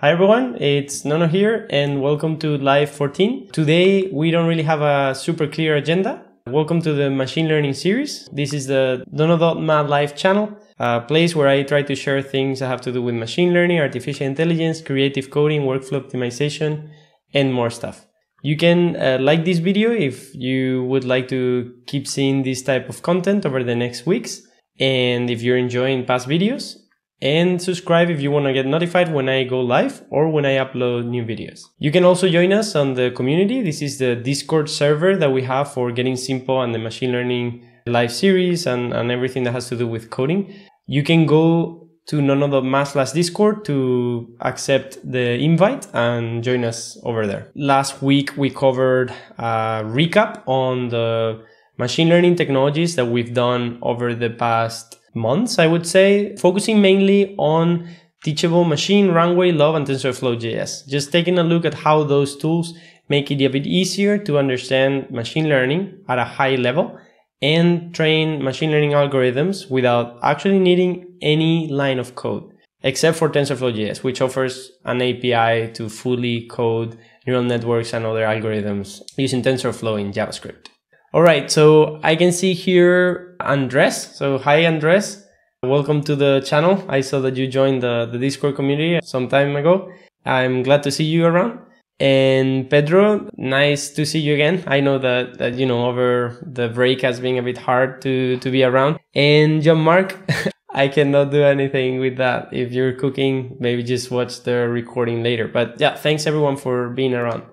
Hi everyone, it's Nono here and welcome to Live 14. Today we don't really have a super clear agenda. Welcome to the machine learning series. This is the Nono.ma live channel, a place where I try to share things that have to do with machine learning, artificial intelligence, creative coding, workflow optimization, and more stuff. You can uh, like this video if you would like to keep seeing this type of content over the next weeks. And if you're enjoying past videos, and subscribe if you want to get notified when I go live or when I upload new videos. You can also join us on the community. This is the Discord server that we have for Getting Simple and the machine learning live series and, and everything that has to do with coding. You can go to none of the slash discord to accept the invite and join us over there. Last week we covered a recap on the machine learning technologies that we've done over the past months, I would say, focusing mainly on Teachable Machine, Runway, Lobe, and TensorFlow.js. Just taking a look at how those tools make it a bit easier to understand machine learning at a high level and train machine learning algorithms without actually needing any line of code, except for TensorFlow.js, which offers an API to fully code neural networks and other algorithms using TensorFlow in JavaScript. All right, so I can see here Andres. So hi Andres, welcome to the channel. I saw that you joined the, the Discord community some time ago. I'm glad to see you around. And Pedro, nice to see you again. I know that, that you know, over the break has been a bit hard to, to be around. And John Mark, I cannot do anything with that. If you're cooking, maybe just watch the recording later. But yeah, thanks everyone for being around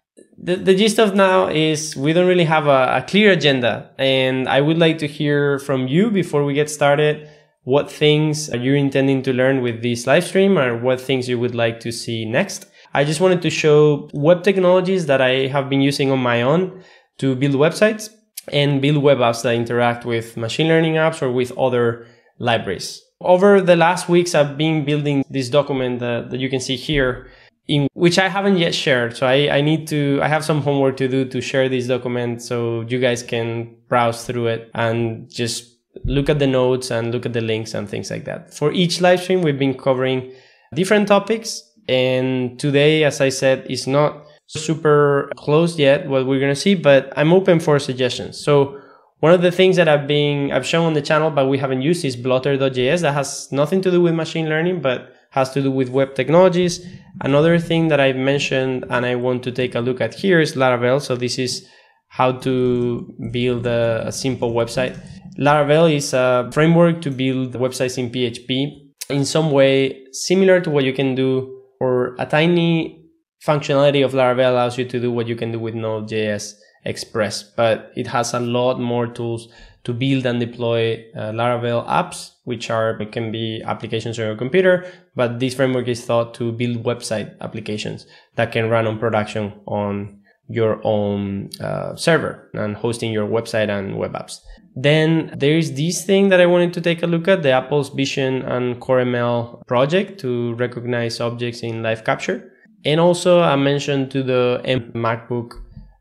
the, the gist of now is we don't really have a, a, clear agenda and i would like to hear from you before we get started what things are you intending to learn with this live stream or what things you would like to see next. I just wanted to show web technologies that i have been using on my own to build websites and build web apps that interact with machine learning apps or with other libraries. Over the last weeks i've been building this document that, that you can see here in which I haven't yet shared. So I, I need to, I have some homework to do to share this document so you guys can browse through it and just look at the notes and look at the links and things like that. For each live stream, we've been covering different topics. And today, as I said, is not super close yet what we're going to see, but I'm open for suggestions. So one of the things that I've been, I've shown on the channel, but we haven't used is blotter.js that has nothing to do with machine learning, but has to do with web technologies. Another thing that I've mentioned and I want to take a look at here is Laravel. So this is how to build a, a simple website. Laravel is a framework to build websites in PHP in some way similar to what you can do or a tiny functionality of Laravel allows you to do what you can do with Node.js Express, but it has a lot more tools to build and deploy uh, Laravel apps, which are can be applications on your computer. But this framework is thought to build website applications that can run on production on your own uh, server and hosting your website and web apps. Then there is this thing that I wanted to take a look at the Apple's Vision and CoreML project to recognize objects in live capture. And also I mentioned to the MacBook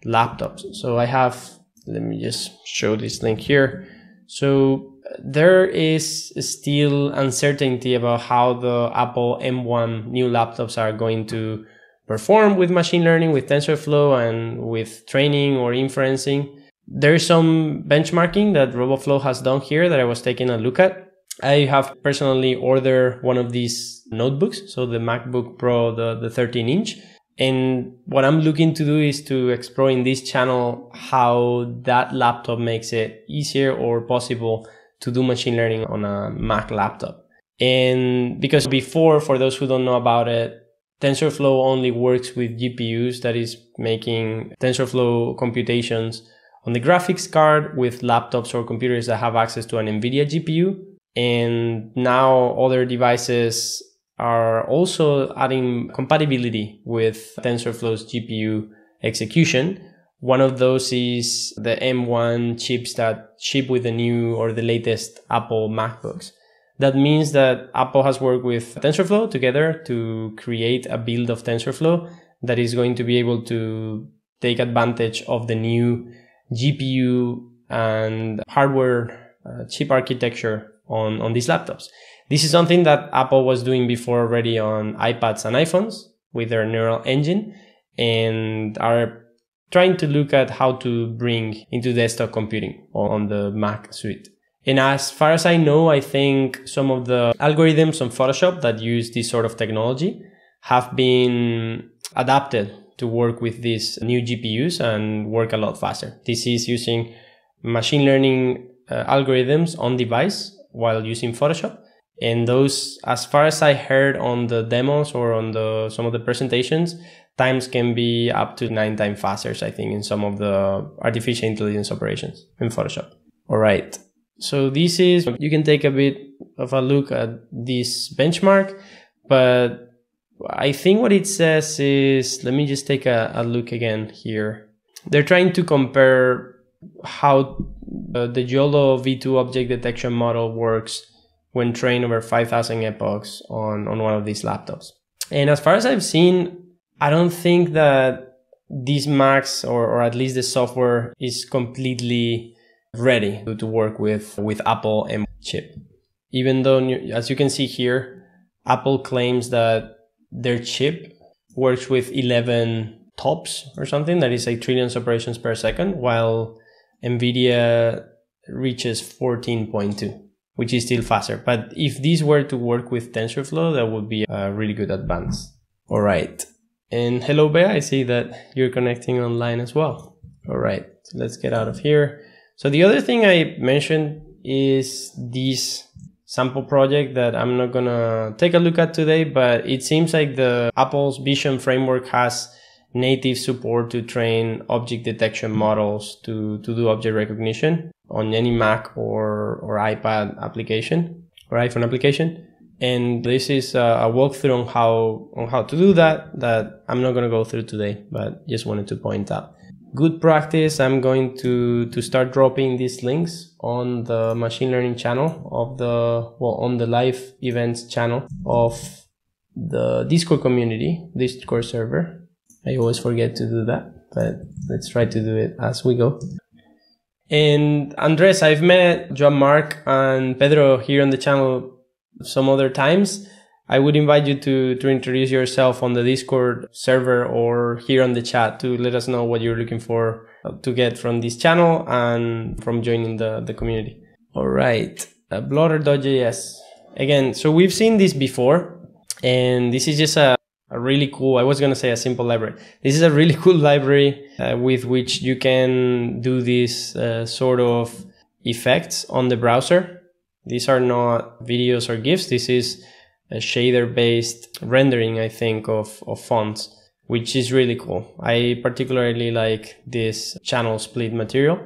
laptops. So I have let me just show this link here. So there is still uncertainty about how the Apple M1 new laptops are going to perform with machine learning, with TensorFlow, and with training or inferencing. There's some benchmarking that RoboFlow has done here that I was taking a look at. I have personally ordered one of these notebooks, so the MacBook Pro, the, the 13 inch, and what I'm looking to do is to explore in this channel how that laptop makes it easier or possible to do machine learning on a Mac laptop. And because before, for those who don't know about it, TensorFlow only works with GPUs, that is making TensorFlow computations on the graphics card with laptops or computers that have access to an NVIDIA GPU. And now other devices are also adding compatibility with TensorFlow's GPU execution. One of those is the M1 chips that ship with the new or the latest Apple MacBooks. That means that Apple has worked with TensorFlow together to create a build of TensorFlow that is going to be able to take advantage of the new GPU and hardware uh, chip architecture on, on these laptops. This is something that Apple was doing before already on iPads and iPhones. with their neural engine and are trying to look at how to bring into desktop computing on the Mac suite. And as far as I know, I think some of the algorithms on Photoshop that use this sort of technology have been adapted to work with these new GPUs and work a lot faster. This is using machine learning uh, algorithms on device while using Photoshop. And those, as far as I heard on the demos or on the some of the presentations, times can be up to nine times faster, I think, in some of the artificial intelligence operations in Photoshop. All right. So this is, you can take a bit of a look at this benchmark, but I think what it says is, let me just take a, a look again here. They're trying to compare how uh, the YOLO V2 object detection model works when trained over 5000 epochs on, on one of these laptops. And as far as I've seen, I don't think that these Macs or, or at least the software is completely ready to work with, with Apple M chip. Even though, as you can see here, Apple claims that their chip works with 11 tops or something, that is like trillions operations per second, while NVIDIA reaches 14.2, which is still faster. But if these were to work with TensorFlow, that would be a really good advance. All right. And hello, Bea. I see that you're connecting online as well. All right. So let's get out of here. So the other thing I mentioned is this sample project that I'm not gonna take a look at today, but it seems like the Apple's Vision framework has native support to train object detection models to, to do object recognition on any Mac or, or iPad application or iPhone application. And this is a, a walkthrough on how on how to do that that I'm not gonna go through today, but just wanted to point out. Good practice. I'm going to to start dropping these links on the machine learning channel of the well on the live events channel of the discord community discord server i always forget to do that but let's try to do it as we go and andres i've met joan mark and pedro here on the channel some other times I would invite you to, to introduce yourself on the Discord server or here on the chat to let us know what you're looking for to get from this channel and from joining the, the community. All right, uh, blotter.js. Again, so we've seen this before, and this is just a, a really cool, I was going to say a simple library. This is a really cool library uh, with which you can do these uh, sort of effects on the browser. These are not videos or GIFs. This is a shader based rendering, I think, of, of fonts, which is really cool. I particularly like this channel split material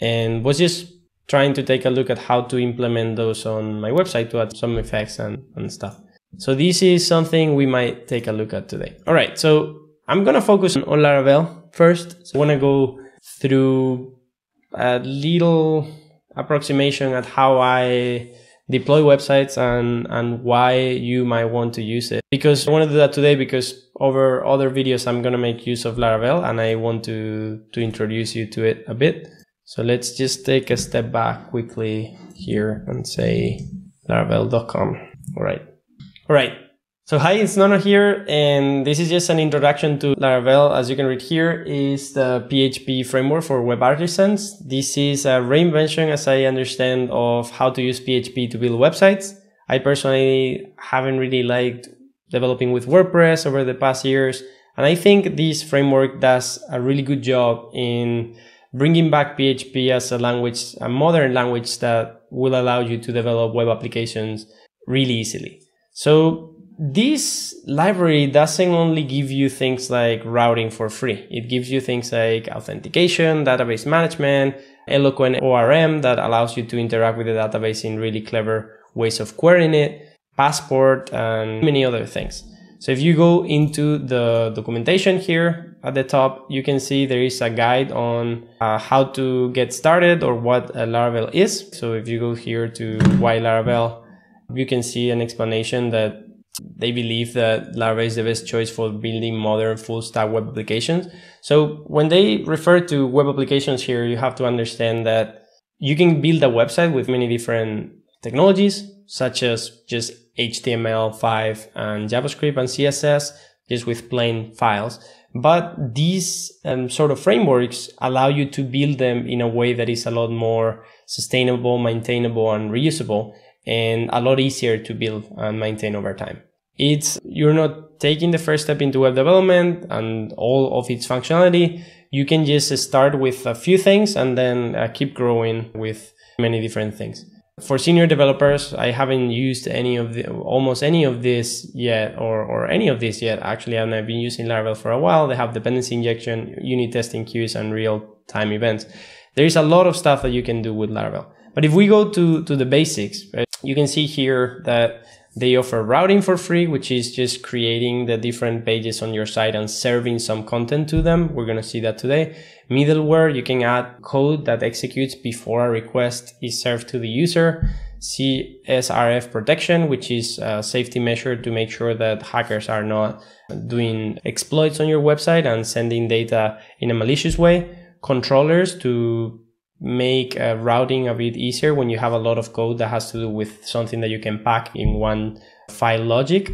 and was just trying to take a look at how to implement those on my website to add some effects and, and stuff. So this is something we might take a look at today. All right. So I'm going to focus on Laravel first. So I want to go through a little approximation at how I deploy websites and, and why you might want to use it. Because I want to do that today because over other videos, I'm going to make use of Laravel and I want to, to introduce you to it a bit. So let's just take a step back quickly here and say laravel.com. All right. All right. So hi, it's Nono here, and this is just an introduction to Laravel. As you can read here, is the PHP framework for web artisans. This is a reinvention, as I understand, of how to use PHP to build websites. I personally haven't really liked developing with WordPress over the past years, and I think this framework does a really good job in bringing back PHP as a language, a modern language that will allow you to develop web applications really easily. So this library doesn't only give you things like routing for free. It gives you things like authentication, database management, eloquent ORM that allows you to interact with the database in really clever ways of querying it, passport, and many other things. So if you go into the documentation here at the top, you can see there is a guide on uh, how to get started or what Laravel is. So if you go here to why Laravel, you can see an explanation that they believe that Laravel is the best choice for building modern full stack web applications. So when they refer to web applications here, you have to understand that you can build a website with many different technologies, such as just HTML5 and JavaScript and CSS. just with plain files. But these um, sort of frameworks allow you to build them in a way that is a lot more sustainable, maintainable, and reusable, and a lot easier to build and maintain over time. It's, you're not taking the first step into web development and all of its functionality. You can just start with a few things and then uh, keep growing with many different things. For senior developers, I haven't used any of the, almost any of this yet, or, or any of this yet, actually, and I've been using Laravel for a while. They have dependency injection, unit testing queues, and real-time events. There is a lot of stuff that you can do with Laravel. But if we go to, to the basics, right, you can see here that they offer routing for free, which is just creating the different pages on your site and serving some content to them. We're going to see that today. Middleware, you can add code that executes before a request is served to the user. CSRF protection, which is a safety measure to make sure that hackers are not doing exploits on your website and sending data in a malicious way. Controllers to make routing a bit easier when you have a lot of code that has to do with something that you can pack in one file logic.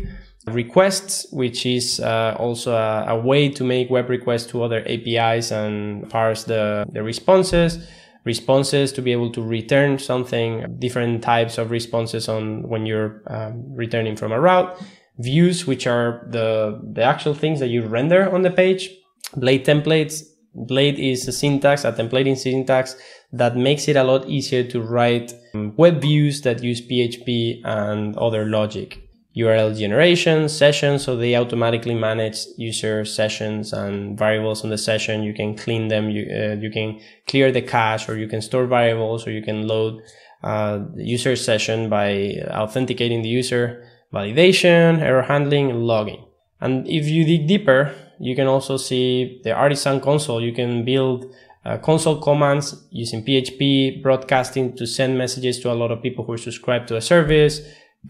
Requests, which is uh, also a, a, way to make web requests to other APIs and parse the, the responses. Responses to be able to return something, different types of responses on when you're um, returning from a route. Views, which are the, the actual things that you render on the page. Blade templates. Blade is a syntax, a templating syntax that makes it a lot easier to write um, web views that use PHP and other logic. URL generation, sessions, so they automatically manage user sessions and variables on the session. You can clean them, you, uh, you can clear the cache, or you can store variables, or you can load uh, user session by authenticating the user, validation, error handling, logging. And if you dig deeper, you can also see the artisan console. You can build uh, console commands using PHP, broadcasting to send messages to a lot of people who are subscribed to a service,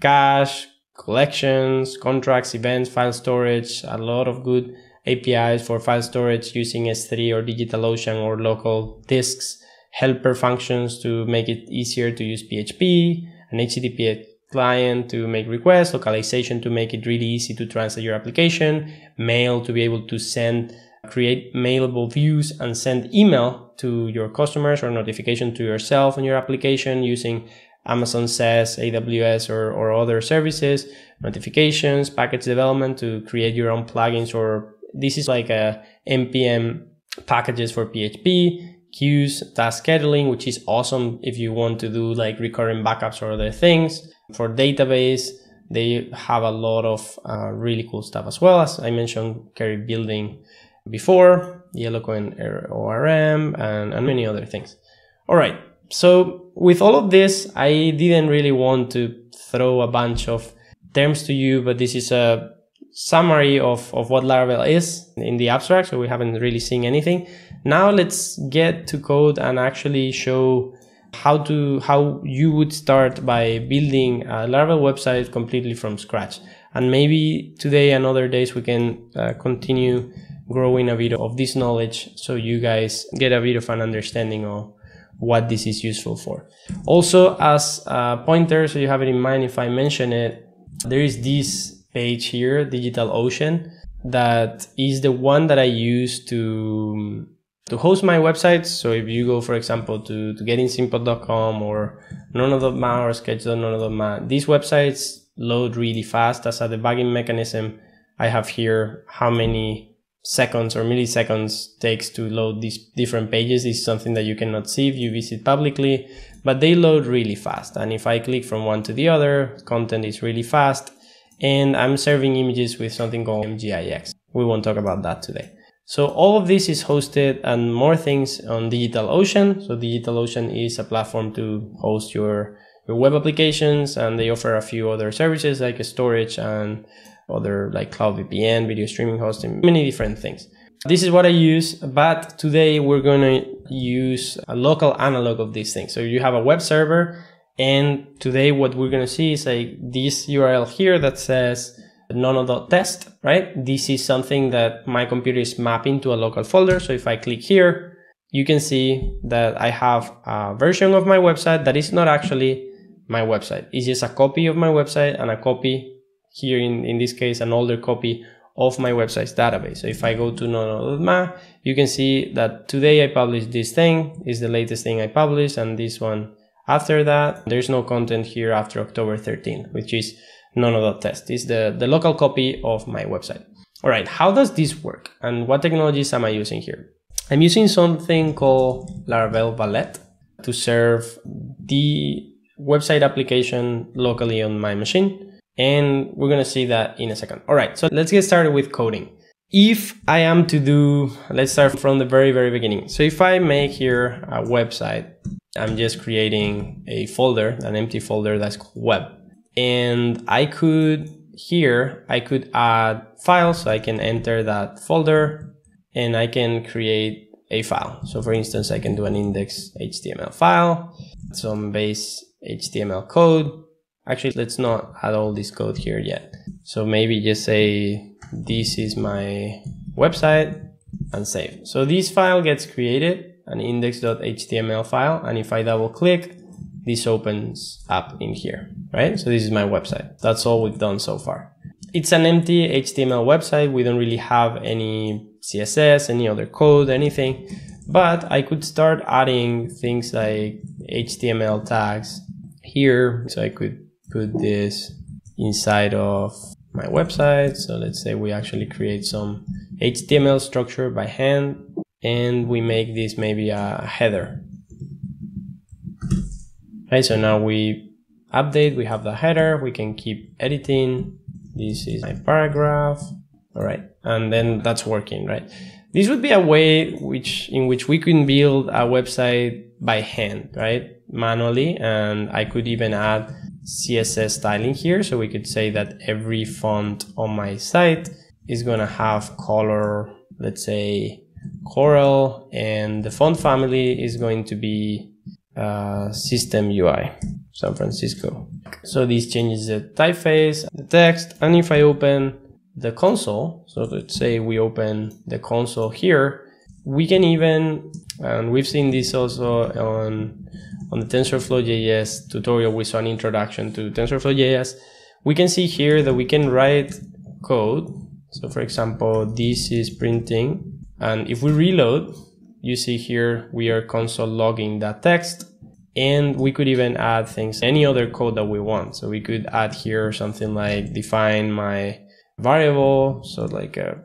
cache, collections, contracts, events, file storage, a lot of good APIs for file storage using S3 or DigitalOcean or local disks, helper functions to make it easier to use PHP, an HTTP client to make requests, localization to make it really easy to translate your application, mail to be able to send create mailable views and send email to your customers or notification to yourself on your application using Amazon SES, AWS, or, or other services, notifications, package development to create your own plugins, or this is like a NPM packages for PHP, queues, task scheduling, which is awesome if you want to do like recurring backups or other things. For database, they have a lot of uh, really cool stuff as well. As I mentioned, query building before, Eloquent ORM, and, and many other things. All right. So with all of this, I didn't really want to throw a bunch of terms to you, but this is a summary of, of what Laravel is in the abstract. So we haven't really seen anything. Now let's get to code and actually show how to how you would start by building a Laravel website completely from scratch. And maybe today and other days we can uh, continue growing a bit of this knowledge so you guys get a bit of an understanding of what this is useful for. Also, as a pointer, so you have it in mind if I mention it, there is this page here, DigitalOcean, that is the one that I use to to host my websites. So if you go, for example, to, to gettingsimple.com or nono.ma or sketch.nono.ma, these websites load really fast. As a debugging mechanism, I have here how many seconds or milliseconds takes to load these different pages is something that you cannot see if you visit publicly, but they load really fast. And if I click from one to the other, content is really fast. And I'm serving images with something called imgix. We won't talk about that today. So all of this is hosted and more things on DigitalOcean. So DigitalOcean is a platform to host your, your web applications and they offer a few other services like storage and other like cloud VPN, video streaming hosting, many different things. This is what I use, but today we're going to use a local analog of these things. So you have a web server and today what we're going to see is like this URL here that says nono.test, right? This is something that my computer is mapping to a local folder. So if I click here, you can see that I have a version of my website that is not actually my website. It's just a copy of my website and a copy here in, in this case, an older copy of my website's database. So if I go to nono.ma, you can see that today I published this thing is the latest thing I published and this one after that. There's no content here after October 13, which is nono.test. It's the, the local copy of my website. All right, how does this work and what technologies am I using here? I'm using something called Laravel Valet to serve the website application locally on my machine. And we're going to see that in a second. All right, so let's get started with coding. If I am to do, let's start from the very, very beginning. So if I make here a website, I'm just creating a folder, an empty folder that's called web. And I could here, I could add files. So I can enter that folder and I can create a file. So for instance, I can do an index HTML file, some base HTML code. Actually, let's not add all this code here yet. So maybe just say, this is my website and save. So this file gets created, an index.html file. And if I double click, this opens up in here, right? So this is my website. That's all we've done so far. It's an empty HTML website. We don't really have any CSS, any other code, anything, but I could start adding things like HTML tags here. So I could put this inside of my website. So let's say we actually create some HTML structure by hand and we make this maybe a header. Right, so now we update, we have the header, we can keep editing. This is my paragraph. All right, and then that's working, right? This would be a way which in which we can build a website by hand, right? Manually, and I could even add CSS styling here. So we could say that every font on my site is gonna have color, let's say Coral, and the font family is going to be uh, System UI, San Francisco. So this changes the typeface, the text, and if I open the console, so let's say we open the console here, we can even, and we've seen this also on, on the TensorFlow.js tutorial, we saw an introduction to TensorFlow.js. We can see here that we can write code. So for example, this is printing and if we reload, you see here we are console logging that text and we could even add things, any other code that we want. So we could add here something like define my variable. So like a,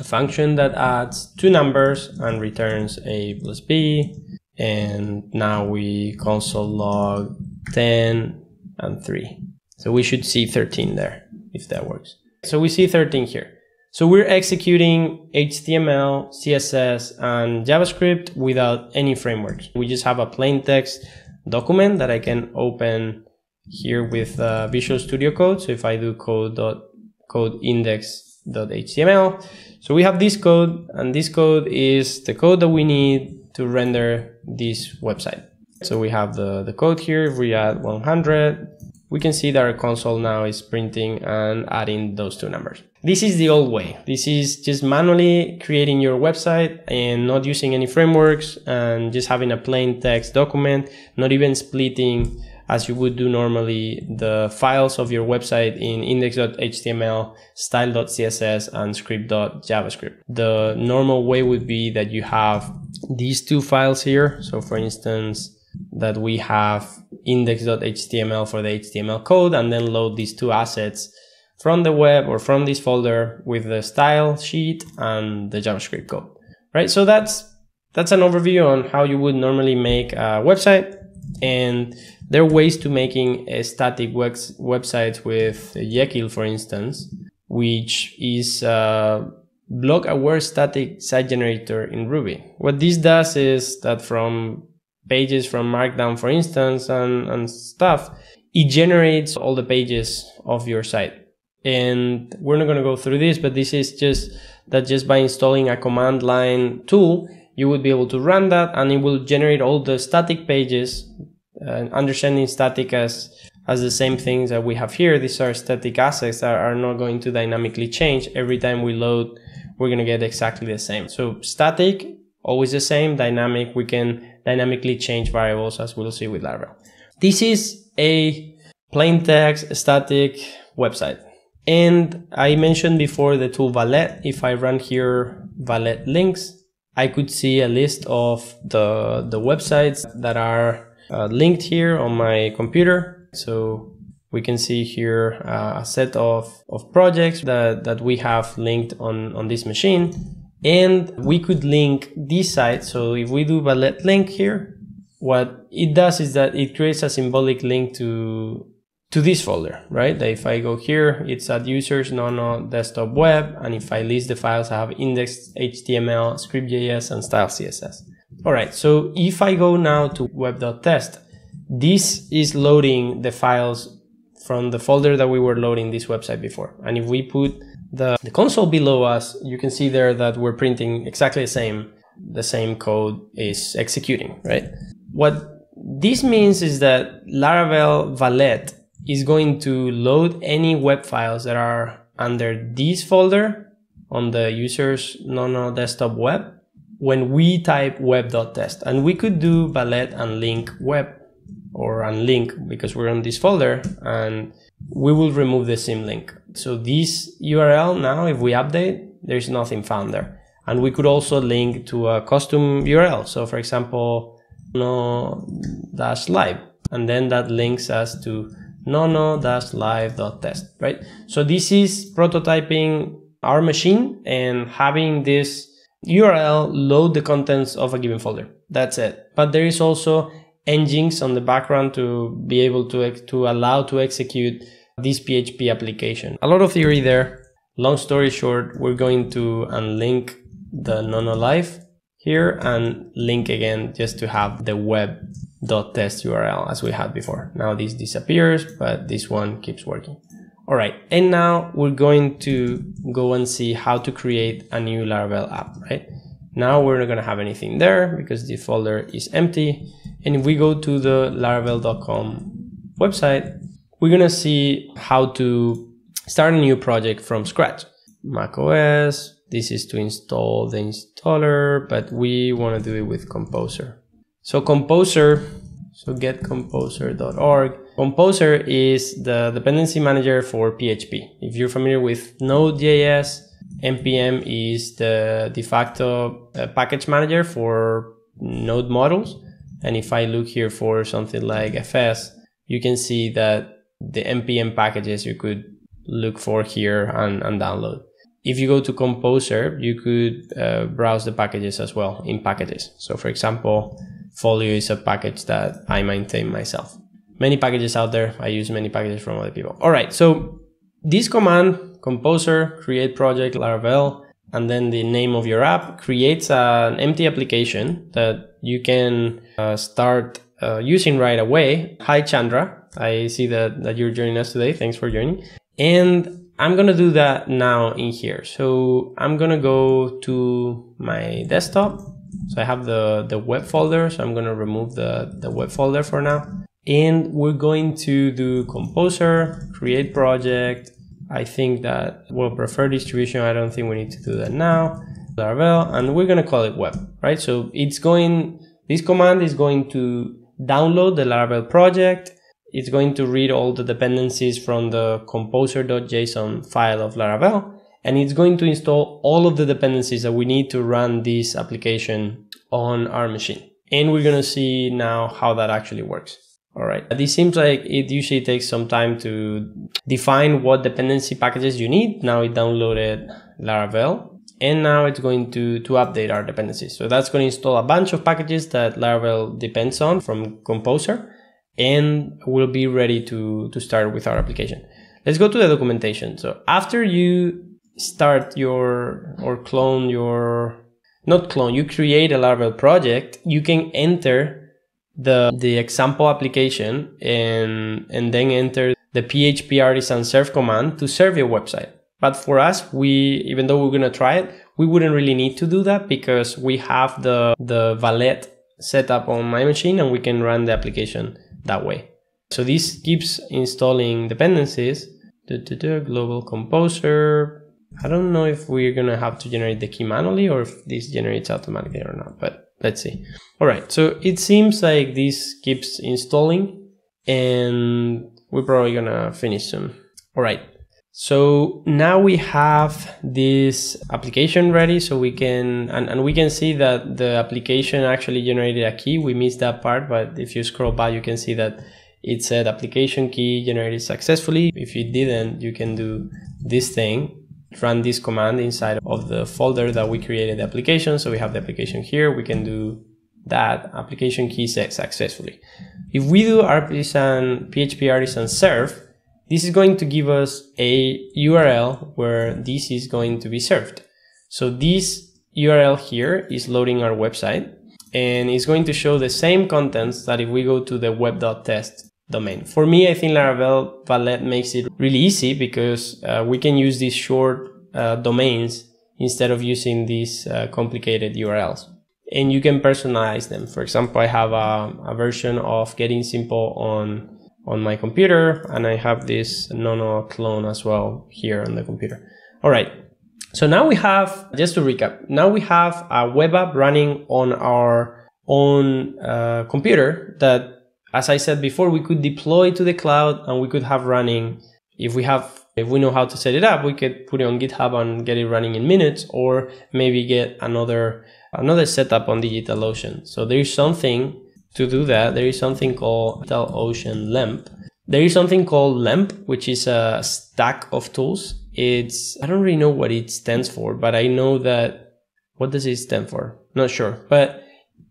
a function that adds two numbers and returns a plus b. And now we console log 10 and 3. So we should see 13 there if that works. So we see 13 here. So we're executing HTML, CSS, and JavaScript without any frameworks. We just have a plain text document that I can open here with uh, Visual Studio Code. So if I do code dot code index.html, so we have this code, and this code is the code that we need to render this website. So we have the, the code here. If we add 100, we can see that our console now is printing and adding those two numbers. This is the old way. This is just manually creating your website and not using any frameworks and just having a plain text document, not even splitting as you would do normally the files of your website in index.html, style.css, and script.javascript. The normal way would be that you have these two files here. So for instance, that we have index.html for the HTML code and then load these two assets from the web or from this folder with the style sheet and the JavaScript code, right? So that's, that's an overview on how you would normally make a website. And there are ways to making a static websites with Jekyll, for instance, which is a blog aware static site generator in Ruby. What this does is that from pages from Markdown, for instance, and, and stuff, it generates all the pages of your site. And we're not going to go through this, but this is just that just by installing a command line tool, you would be able to run that and it will generate all the static pages, uh, understanding static as as the same things that we have here. These are static assets that are not going to dynamically change. Every time we load, we're going to get exactly the same. So static, always the same. Dynamic, we can dynamically change variables as we'll see with Laravel. This is a plain text static website. And I mentioned before the tool Valet. If I run here Valet links, I could see a list of the, the websites that are uh, linked here on my computer. So we can see here uh, a set of, of projects that, that we have linked on, on this machine. And we could link this site. So if we do Valet link here, what it does is that it creates a symbolic link to to this folder, right? That if I go here, it's at users, Nono, desktop web. And if I list the files, I have indexed HTML, script.js, and style CSS. All right. So if I go now to web.test, this is loading the files from the folder that we were loading this website before. And if we put the, the console below us, you can see there that we're printing exactly the same. The same code is executing, right? What this means is that Laravel Valet is going to load any web files that are under this folder on the user's Nono desktop web when we type web.test. And we could do valet and link web or unlink because we're on this folder and we will remove the symlink. So this URL now, if we update, there's nothing found there. And we could also link to a custom URL. So for example, no dash live, and then that links us to nono dash live dot test, right? So this is prototyping our machine and having this URL load the contents of a given folder. That's it. But there is also engines on the background to be able to, to allow to execute this PHP application. A lot of theory there. Long story short, we're going to unlink the Nono Live here and link again just to have the web.test URL as we had before. Now this disappears, but this one keeps working. All right, and now we're going to go and see how to create a new Laravel app, right? Now we're not gonna have anything there because the folder is empty. And if we go to the laravel.com website, we're gonna see how to start a new project from scratch. Mac OS, this is to install the installer, but we want to do it with Composer. So Composer, so getcomposer.org. Composer is the dependency manager for PHP. If you're familiar with Node.js, npm is the de facto uh, package manager for Node modules. And if I look here for something like FS, you can see that the npm packages you could look for here and, and download if you go to Composer, you could uh, browse the packages as well in packages. So for example, Folio is a package that I maintain myself. Many packages out there. I use many packages from other people. All right. So this command, Composer, create project Laravel, and then the name of your app creates an empty application that you can uh, start uh, using right away. Hi, Chandra. I see that, that you're joining us today. Thanks for joining. And I'm gonna do that now in here. So I'm gonna go to my desktop. So I have the, the web folder. So I'm gonna remove the, the web folder for now. And we're going to do composer, create project. I think that we'll prefer distribution. I don't think we need to do that now. Laravel, and we're gonna call it web, right? So it's going, this command is going to download the Laravel project it's going to read all the dependencies from the composer.json file of Laravel, and it's going to install all of the dependencies that we need to run this application on our machine. And we're going to see now how that actually works. All right. This seems like it usually takes some time to define what dependency packages you need. Now it downloaded Laravel and now it's going to, to update our dependencies. So that's going to install a bunch of packages that Laravel depends on from Composer and we'll be ready to, to start with our application. Let's go to the documentation. So after you start your or clone your not clone, you create a Laravel project, you can enter the the example application and and then enter the PHP artisan serve command to serve your website. But for us, we even though we're gonna try it, we wouldn't really need to do that because we have the the valet set up on my machine and we can run the application that way. So this keeps installing dependencies. global composer. I don't know if we're gonna have to generate the key manually or if this generates automatically or not, but let's see. All right, so it seems like this keeps installing and we're probably gonna finish soon. All right, So now we have this application ready so we can, and, and we can see that the application actually generated a key. We missed that part, but if you scroll back, you can see that it said application key generated successfully. If you didn't, you can do this thing, run this command inside of the folder that we created the application. So we have the application here. We can do that application key set successfully. If we do artisan PHP artisan serve, this is going to give us a URL where this is going to be served. So this URL here is loading our website and it's going to show the same contents that if we go to the web.test domain. For me, I think Laravel Valet makes it really easy because uh, we can use these short uh, domains instead of using these uh, complicated URLs. And you can personalize them. For example, I have a, a version of Getting Simple on on my computer and I have this Nono clone as well here on the computer. All right. So now we have, just to recap, now we have a web app running on our own uh, computer that, as I said before, we could deploy to the cloud and we could have running. If we have, if we know how to set it up, we could put it on GitHub and get it running in minutes, or maybe get another another setup on DigitalOcean. So there is something to do that, there is something called Ocean LEMP. There is something called LEMP, which is a stack of tools. It's, I don't really know what it stands for, but I know that, what does it stand for? Not sure, but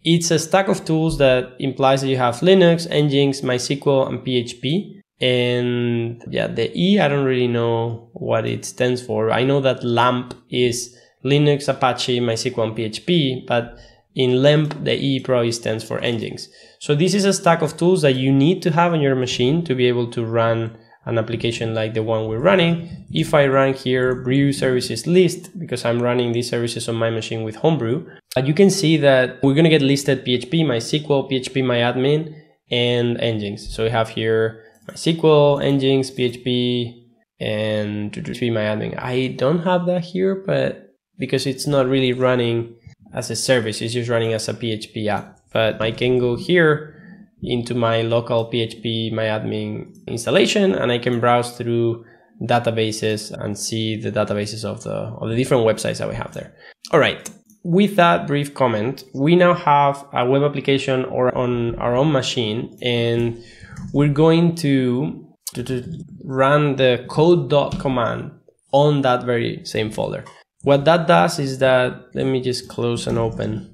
it's a stack of tools that implies that you have Linux, Nginx, MySQL, and PHP. And yeah, the E, I don't really know what it stands for. I know that LAMP is Linux, Apache, MySQL, and PHP, but in LEMP, the E probably stands for Nginx. So this is a stack of tools that you need to have on your machine to be able to run an application like the one we're running. If I run here brew services list, because I'm running these services on my machine with Homebrew, you can see that we're going to get listed PHP, MySQL, PHP, MyAdmin, and Nginx. So we have here MySQL, Nginx, PHP, and PHP, MyAdmin. I don't have that here, but because it's not really running as a service. It's just running as a PHP app. But I can go here into my local phpMyAdmin installation and I can browse through databases and see the databases of the of the different websites that we have there. All right. With that brief comment, we now have a web application or on our own machine and we're going to, to, to run the code dot command on that very same folder. What that does is that, let me just close and open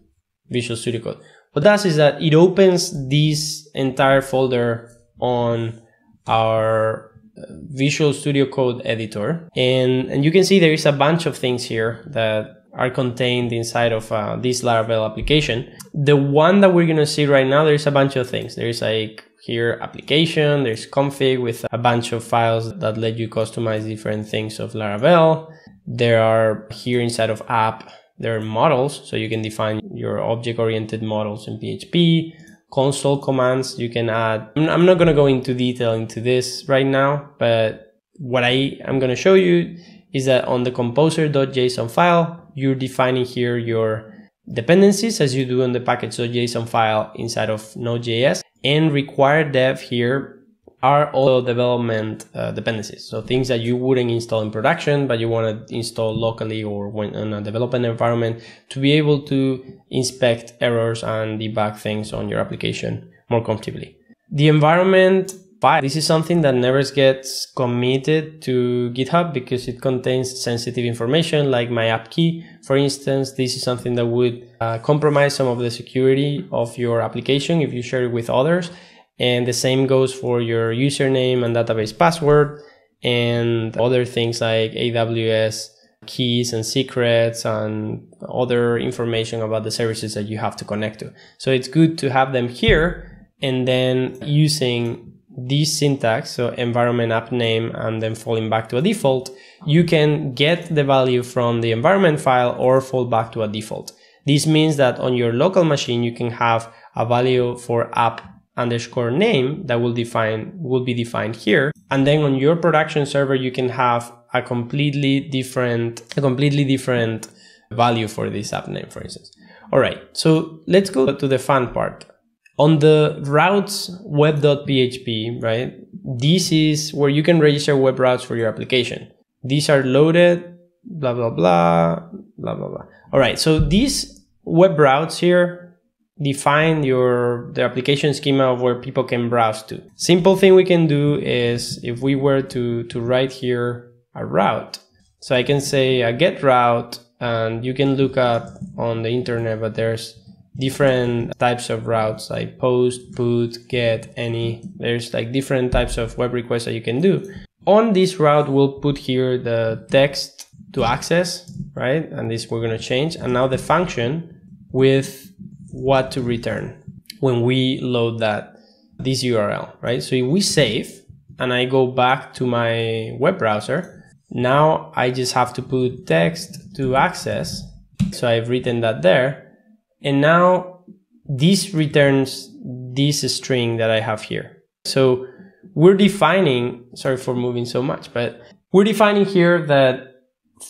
Visual Studio Code. What does is that it opens this entire folder on our uh, Visual Studio Code editor. And, and you can see there is a bunch of things here that are contained inside of uh, this Laravel application. The one that we're going to see right now, there's a bunch of things. There's like here application, there's config with a bunch of files that let you customize different things of Laravel. There are here inside of app, there are models. So you can define your object oriented models in PHP, console commands you can add. I'm not going to go into detail into this right now, but what I I am going to show you is that on the composer.json file, you're defining here your dependencies as you do on the package.json file inside of Node.js and require-dev here are all development uh, dependencies. So things that you wouldn't install in production, but you want to install locally or when in a development environment to be able to inspect errors and debug things on your application more comfortably. The environment file, this is something that never gets committed to GitHub because it contains sensitive information like my app key. For instance, this is something that would uh, compromise some of the security of your application if you share it with others. And the same goes for your username and database password and other things like AWS keys and secrets and other information about the services that you have to connect to. So it's good to have them here and then using this syntax, so environment app name and then falling back to a default, you can get the value from the environment file or fall back to a default. This means that on your local machine, you can have a value for app underscore name that will define will be defined here. And then on your production server you can have a completely different a completely different value for this app name for instance. All right so let's go to the fun part on the routes web.php right this is where you can register web routes for your application these are loaded, blah, blah, blah, blah, blah, blah. All right. So these web routes here define your the application schema of where people can browse to. Simple thing we can do is if we were to, to write here a route, so I can say a get route and you can look up on the internet, but there's different types of routes like post, put, get, any. There's like different types of web requests that you can do. On this route, we'll put here the text to access, right? And this we're going to change. And now the function with what to return when we load that, this URL, right? So if we save and I go back to my web browser, now I just have to put text to access. So I've written that there. And now this returns this string that I have here. So we're defining, sorry for moving so much, but we're defining here that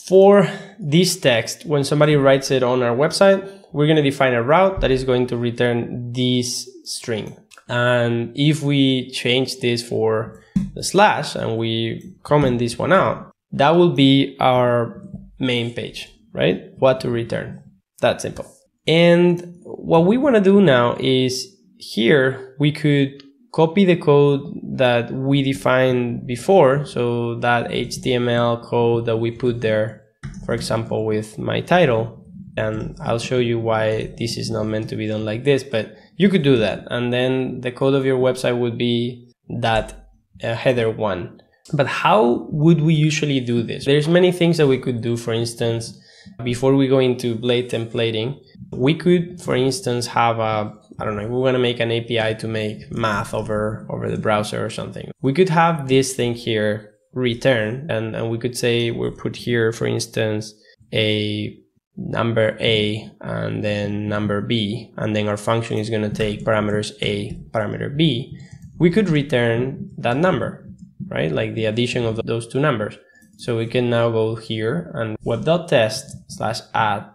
for this text, when somebody writes it on our website, we're going to define a route that is going to return this string. And if we change this for the slash and we comment this one out, that will be our main page, right? What to return. That simple. And what we want to do now is here we could copy the code that we defined before. So that HTML code that we put there, for example, with my title. And I'll show you why this is not meant to be done like this, but you could do that. And then the code of your website would be that uh, header one. But how would we usually do this? There's many things that we could do. For instance, before we go into blade templating, we could, for instance, have a I don't know, we want to make an API to make math over, over the browser or something. We could have this thing here return and, and we could say we put here, for instance, a number A and then number B, and then our function is going to take parameters A, parameter B. We could return that number, right? Like the addition of those two numbers. So we can now go here and web.test slash add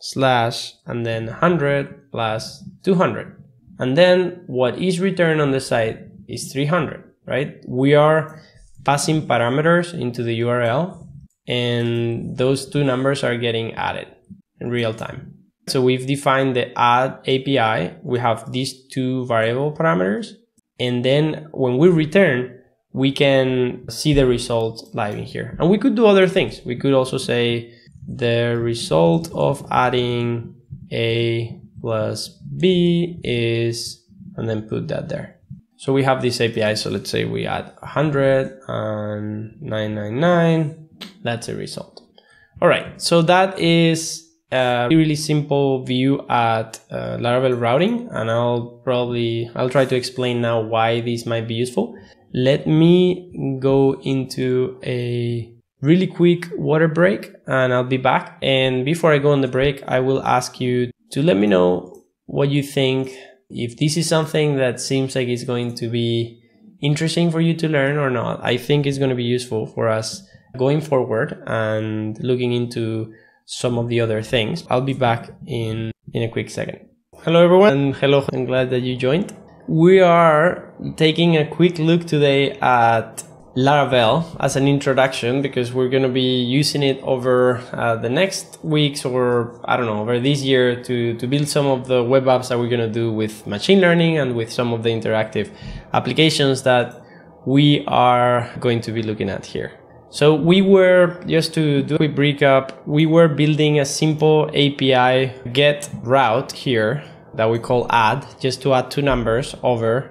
slash and then 100 plus 200. And then what is returned on the site is 300, right? We are passing parameters into the URL and those two numbers are getting added in real time. So we've defined the add API. We have these two variable parameters. And then when we return, we can see the result live in here. And we could do other things. We could also say, the result of adding a plus b is, and then put that there. So we have this API. So let's say we add 100 and 999. That's a result. All right. So that is a really simple view at uh, Laravel routing. And I'll probably, I'll try to explain now why this might be useful. Let me go into a really quick water break and I'll be back. And before I go on the break, I will ask you to let me know what you think. If this is something that seems like it's going to be interesting for you to learn or not, I think it's going to be useful for us going forward and looking into some of the other things. I'll be back in, in a quick second. Hello everyone and hello, I'm glad that you joined. We are taking a quick look today at Laravel as an introduction because we're going to be using it over uh, the next weeks or I don't know over this year to to build some of the web apps that we're going to do with machine learning and with some of the interactive applications that we are going to be looking at here. So we were just to do a quick recap, we were building a simple API get route here that we call add just to add two numbers over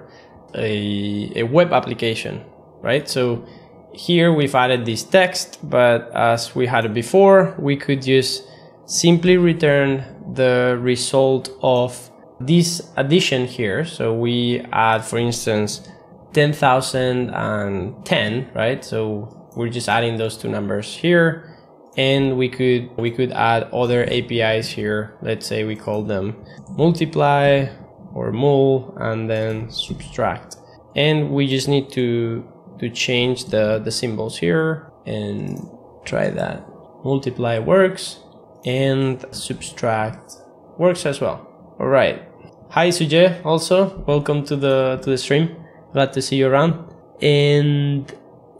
a, a web application right? So here we've added this text, but as we had it before, we could just simply return the result of this addition here. So we add, for instance, 10,010, right? So we're just adding those two numbers here. And we could we could add other APIs here. Let's say we call them multiply or mul and then subtract. And we just need to to change the, the symbols here and try that. Multiply works and subtract works as well. All right. Hi Suje also. Welcome to the to the stream. Glad to see you around. And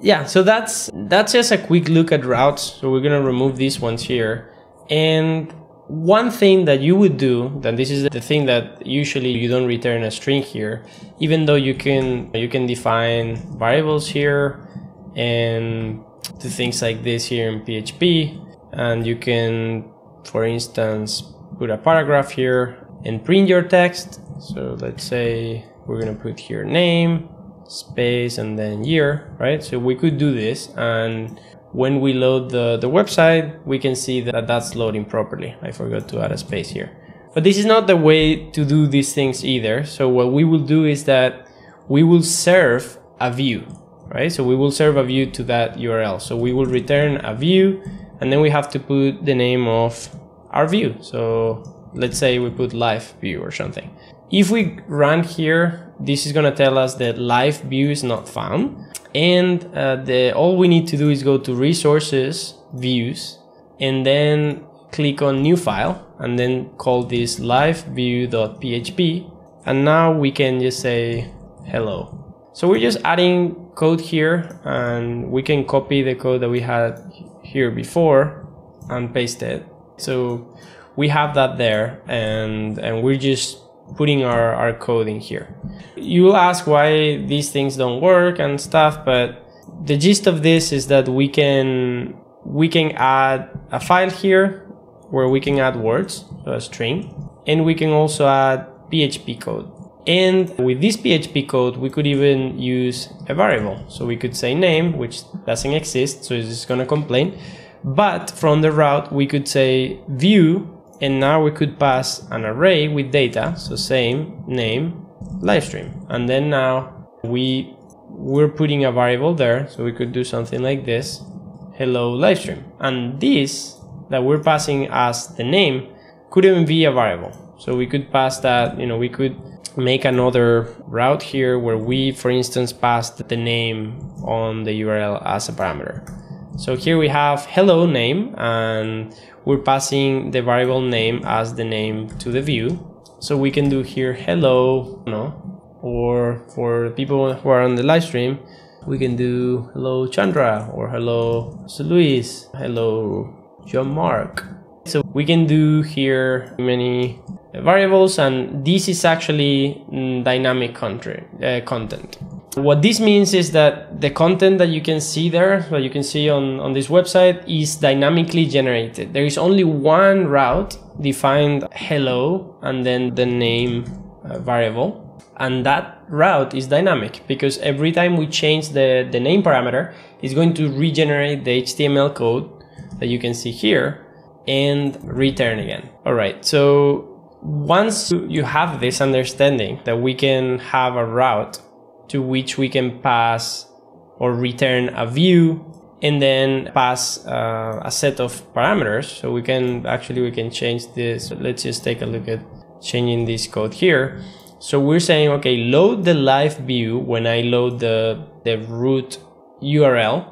yeah, so that's that's just a quick look at routes. So we're gonna remove these ones here. And one thing that you would do, then this is the thing that usually you don't return a string here, even though you can you can define variables here and do things like this here in PHP, and you can, for instance, put a paragraph here and print your text. So let's say we're gonna put here name, space, and then year, right? So we could do this and when we load the, the website, we can see that that's loading properly. I forgot to add a space here. But this is not the way to do these things either. So what we will do is that we will serve a view, right? So we will serve a view to that URL. So we will return a view and then we have to put the name of our view. So let's say we put live view or something. If we run here, this is gonna tell us that live view is not found. And uh, the, all we need to do is go to resources, views, and then click on new file and then call this liveview.php. And now we can just say hello. So we're just adding code here and we can copy the code that we had here before and paste it. So we have that there and, and we're just putting our, our code in here. You will ask why these things don't work and stuff, but the gist of this is that we can we can add a file here where we can add words, so a string, and we can also add PHP code. And with this PHP code, we could even use a variable. So we could say name, which doesn't exist, so it's just gonna complain. But from the route, we could say view and now we could pass an array with data so same name live stream. And then now we we're putting a variable there so we could do something like this. Hello live stream. And this that we're passing as the name could even be a variable. So we could pass that you know we could make another route here where we for instance passed the name on the url as a parameter so here we have hello name and we're passing the variable name as the name to the view. So we can do here hello, no, or for people who are on the live stream, we can do hello Chandra or hello Luis, hello John Mark. So we can do here many variables and this is actually mm, dynamic content. Uh, content. What this means is that the content that you can see there, that you can see on, on this website, is dynamically generated. There is only one route defined hello and then the name uh, variable. And that route is dynamic because every time we change the, the name parameter, it's going to regenerate the HTML code that you can see here and return again. All right, so once you have this understanding that we can have a route to which we can pass or return a view and then pass uh, a set of parameters. So we can actually, we can change this. Let's just take a look at changing this code here. So we're saying, okay, load the live view when I load the, the root URL,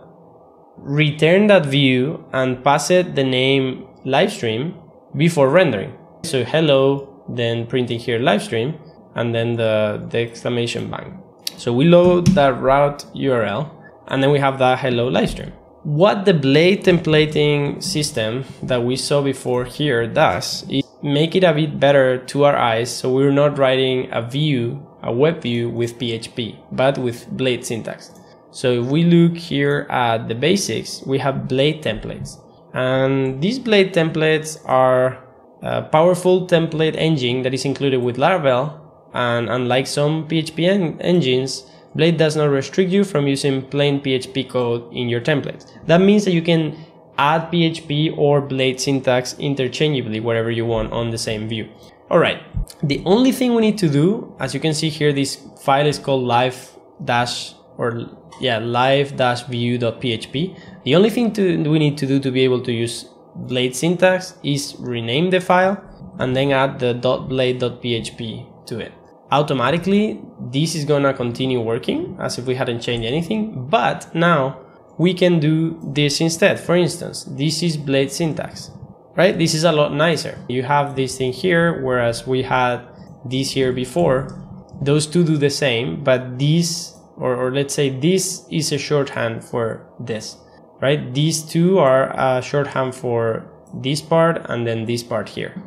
return that view and pass it the name livestream before rendering. So hello, then printing here livestream, and then the, the exclamation mark. So we load that route URL and then we have that hello livestream. What the blade templating system that we saw before here does is make it a bit better to our eyes so we're not writing a view, a web view with PHP, but with blade syntax. So if we look here at the basics, we have blade templates. And these blade templates are a powerful template engine that is included with Laravel and unlike some PHP en engines, Blade does not restrict you from using plain PHP code in your templates. That means that you can add PHP or Blade syntax interchangeably wherever you want on the same view. Alright, the only thing we need to do, as you can see here, this file is called live dash or yeah, live dash view.php. The only thing to, we need to do to be able to use Blade syntax is rename the file and then add the .blade.php to it automatically this is gonna continue working as if we hadn't changed anything but now we can do this instead for instance this is blade syntax right this is a lot nicer you have this thing here whereas we had this here before those two do the same but this or, or let's say this is a shorthand for this, right? These two are a shorthand for this part and then this part here.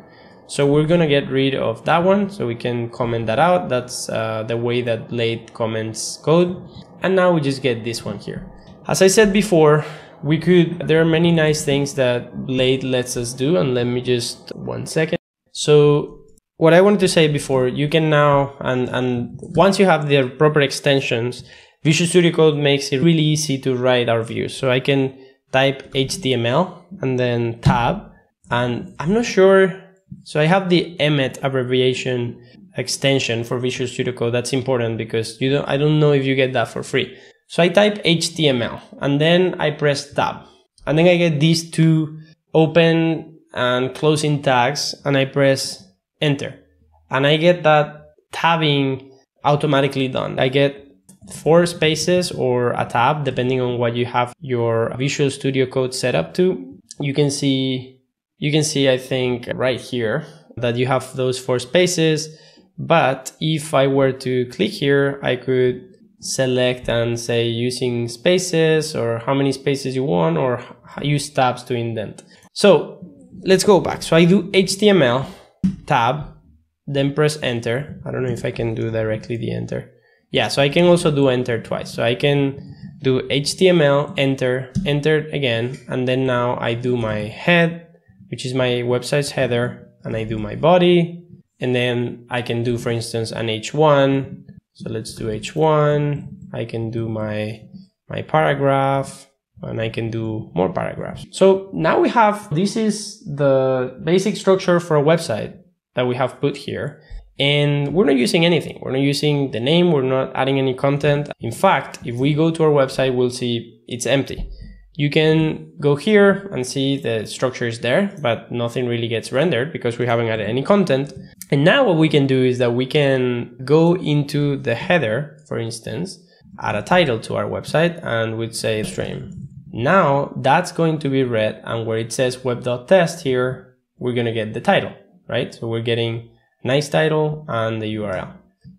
So we're gonna get rid of that one so we can comment that out. That's uh, the way that Blade comments code. And now we just get this one here. As I said before, we could, there are many nice things that Blade lets us do. And let me just, one second. So what I wanted to say before, you can now, and, and once you have the proper extensions, Visual Studio Code makes it really easy to write our views. So I can type HTML and then tab, and I'm not sure. So I have the Emmet abbreviation extension for Visual Studio Code. That's important because you don't, I don't know if you get that for free. So I type HTML and then I press tab and then I get these two open and closing tags and I press enter and I get that tabbing automatically done. I get four spaces or a tab depending on what you have your Visual Studio Code set up to. You can see, you can see, I think right here that you have those four spaces. But if I were to click here, I could select and say using spaces or how many spaces you want or use tabs to indent. So let's go back. So I do HTML tab, then press enter. I don't know if I can do directly the enter. Yeah, so I can also do enter twice. So I can do HTML, enter, enter again, and then now I do my head, which is my website's header, and I do my body, and then I can do, for instance, an H1. So let's do H1. I can do my, my paragraph, and I can do more paragraphs. So now we have, this is the basic structure for a website that we have put here and we're not using anything. We're not using the name. We're not adding any content. In fact, if we go to our website, we'll see it's empty. You can go here and see the structure is there, but nothing really gets rendered because we haven't added any content. And now what we can do is that we can go into the header, for instance, add a title to our website and we'd say stream. Now that's going to be read and where it says web.test here, we're going to get the title, right? So we're getting nice title and the URL.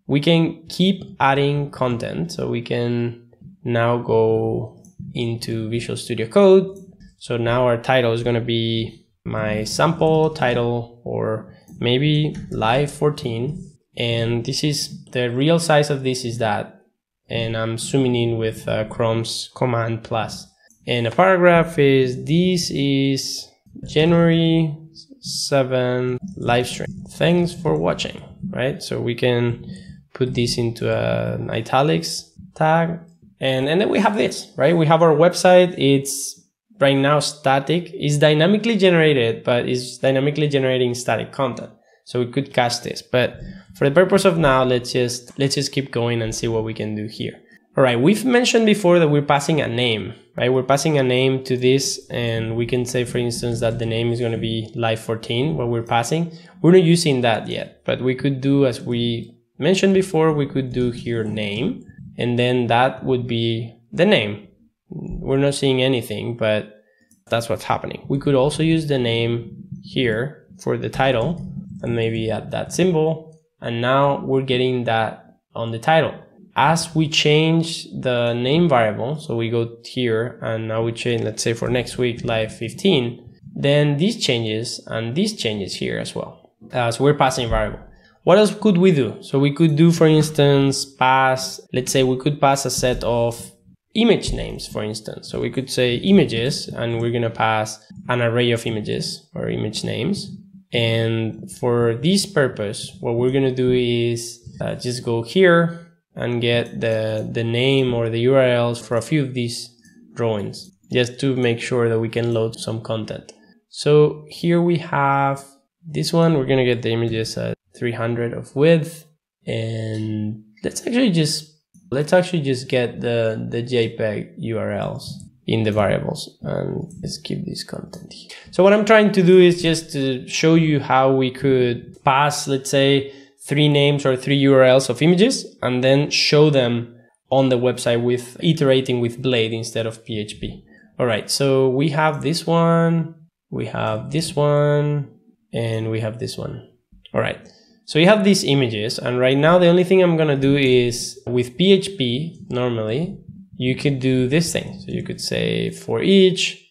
We can keep adding content. So we can now go into Visual Studio Code. So now our title is going to be my sample title or maybe live 14. And this is the real size of this is that. And I'm zooming in with uh, Chrome's command plus. And a paragraph is this is January 7 live stream. Thanks for watching, right? So we can put this into an italics tag and, and then we have this, right? We have our website. It's right now static. It's dynamically generated, but it's dynamically generating static content. So we could cast this, but for the purpose of now, let's just, let's just keep going and see what we can do here. All right, we've mentioned before that we're passing a name, right? We're passing a name to this and we can say, for instance, that the name is going to be live 14, what we're passing. We're not using that yet, but we could do, as we mentioned before, we could do here name, and then that would be the name. We're not seeing anything, but that's what's happening. We could also use the name here for the title and maybe add that symbol. And now we're getting that on the title as we change the name variable, so we go here and now we change, let's say for next week, live 15, then these changes and these changes here as well. So we're passing variable. What else could we do? So we could do, for instance, pass, let's say we could pass a set of image names, for instance. So we could say images and we're going to pass an array of images or image names. And for this purpose, what we're going to do is uh, just go here and get the, the name or the URLs for a few of these drawings just to make sure that we can load some content. So here we have this one, we're gonna get the images at 300 of width and let's actually just, let's actually just get the, the JPEG URLs in the variables and let's keep this content here. So what I'm trying to do is just to show you how we could pass, let's say, three names or three URLs of images and then show them on the website with iterating with Blade instead of PHP. All right, so we have this one, we have this one, and we have this one. All right, So you have these images and right now the only thing I'm gonna do is with PHP normally you could do this thing. So you could say for each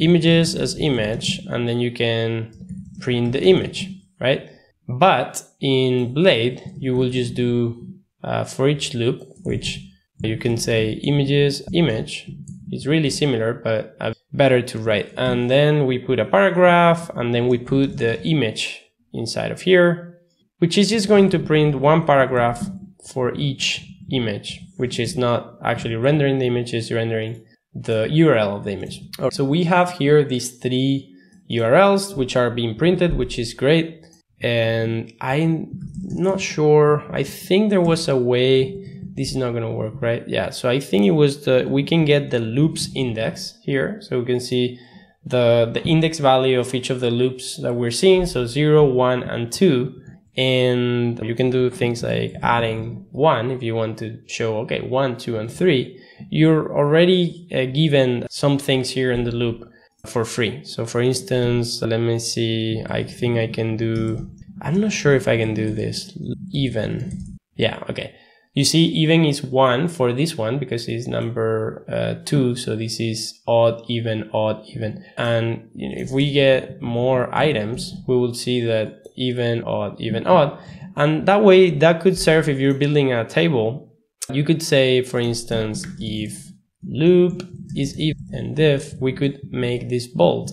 images as image and then you can print the image, right? But in Blade, you will just do uh, for each loop, which you can say images image. It's really similar, but uh, better to write. And then we put a paragraph and then we put the image inside of here, which is just going to print one paragraph for each image, which is not actually rendering the image, is rendering the URL of the image. Oh. So we have here these three URLs which are being printed, which is great. And I'm not sure. I think there was a way this is not going to work, right? Yeah. So I think it was the, we can get the loops index here. So we can see the, the index value of each of the loops that we're seeing. So zero, one, and two. And you can do things like adding one if you want to show, okay, one, two, and three. You're already uh, given some things here in the loop for free. So for instance, let me see, I think I can do, I'm not sure if I can do this, even. Yeah, okay. You see, even is one for this one because it's number uh, two. So this is odd, even, odd, even. And you know, if we get more items, we will see that even, odd, even, odd. And that way that could serve if you're building a table. You could say, for instance, if loop is if and if, we could make this bold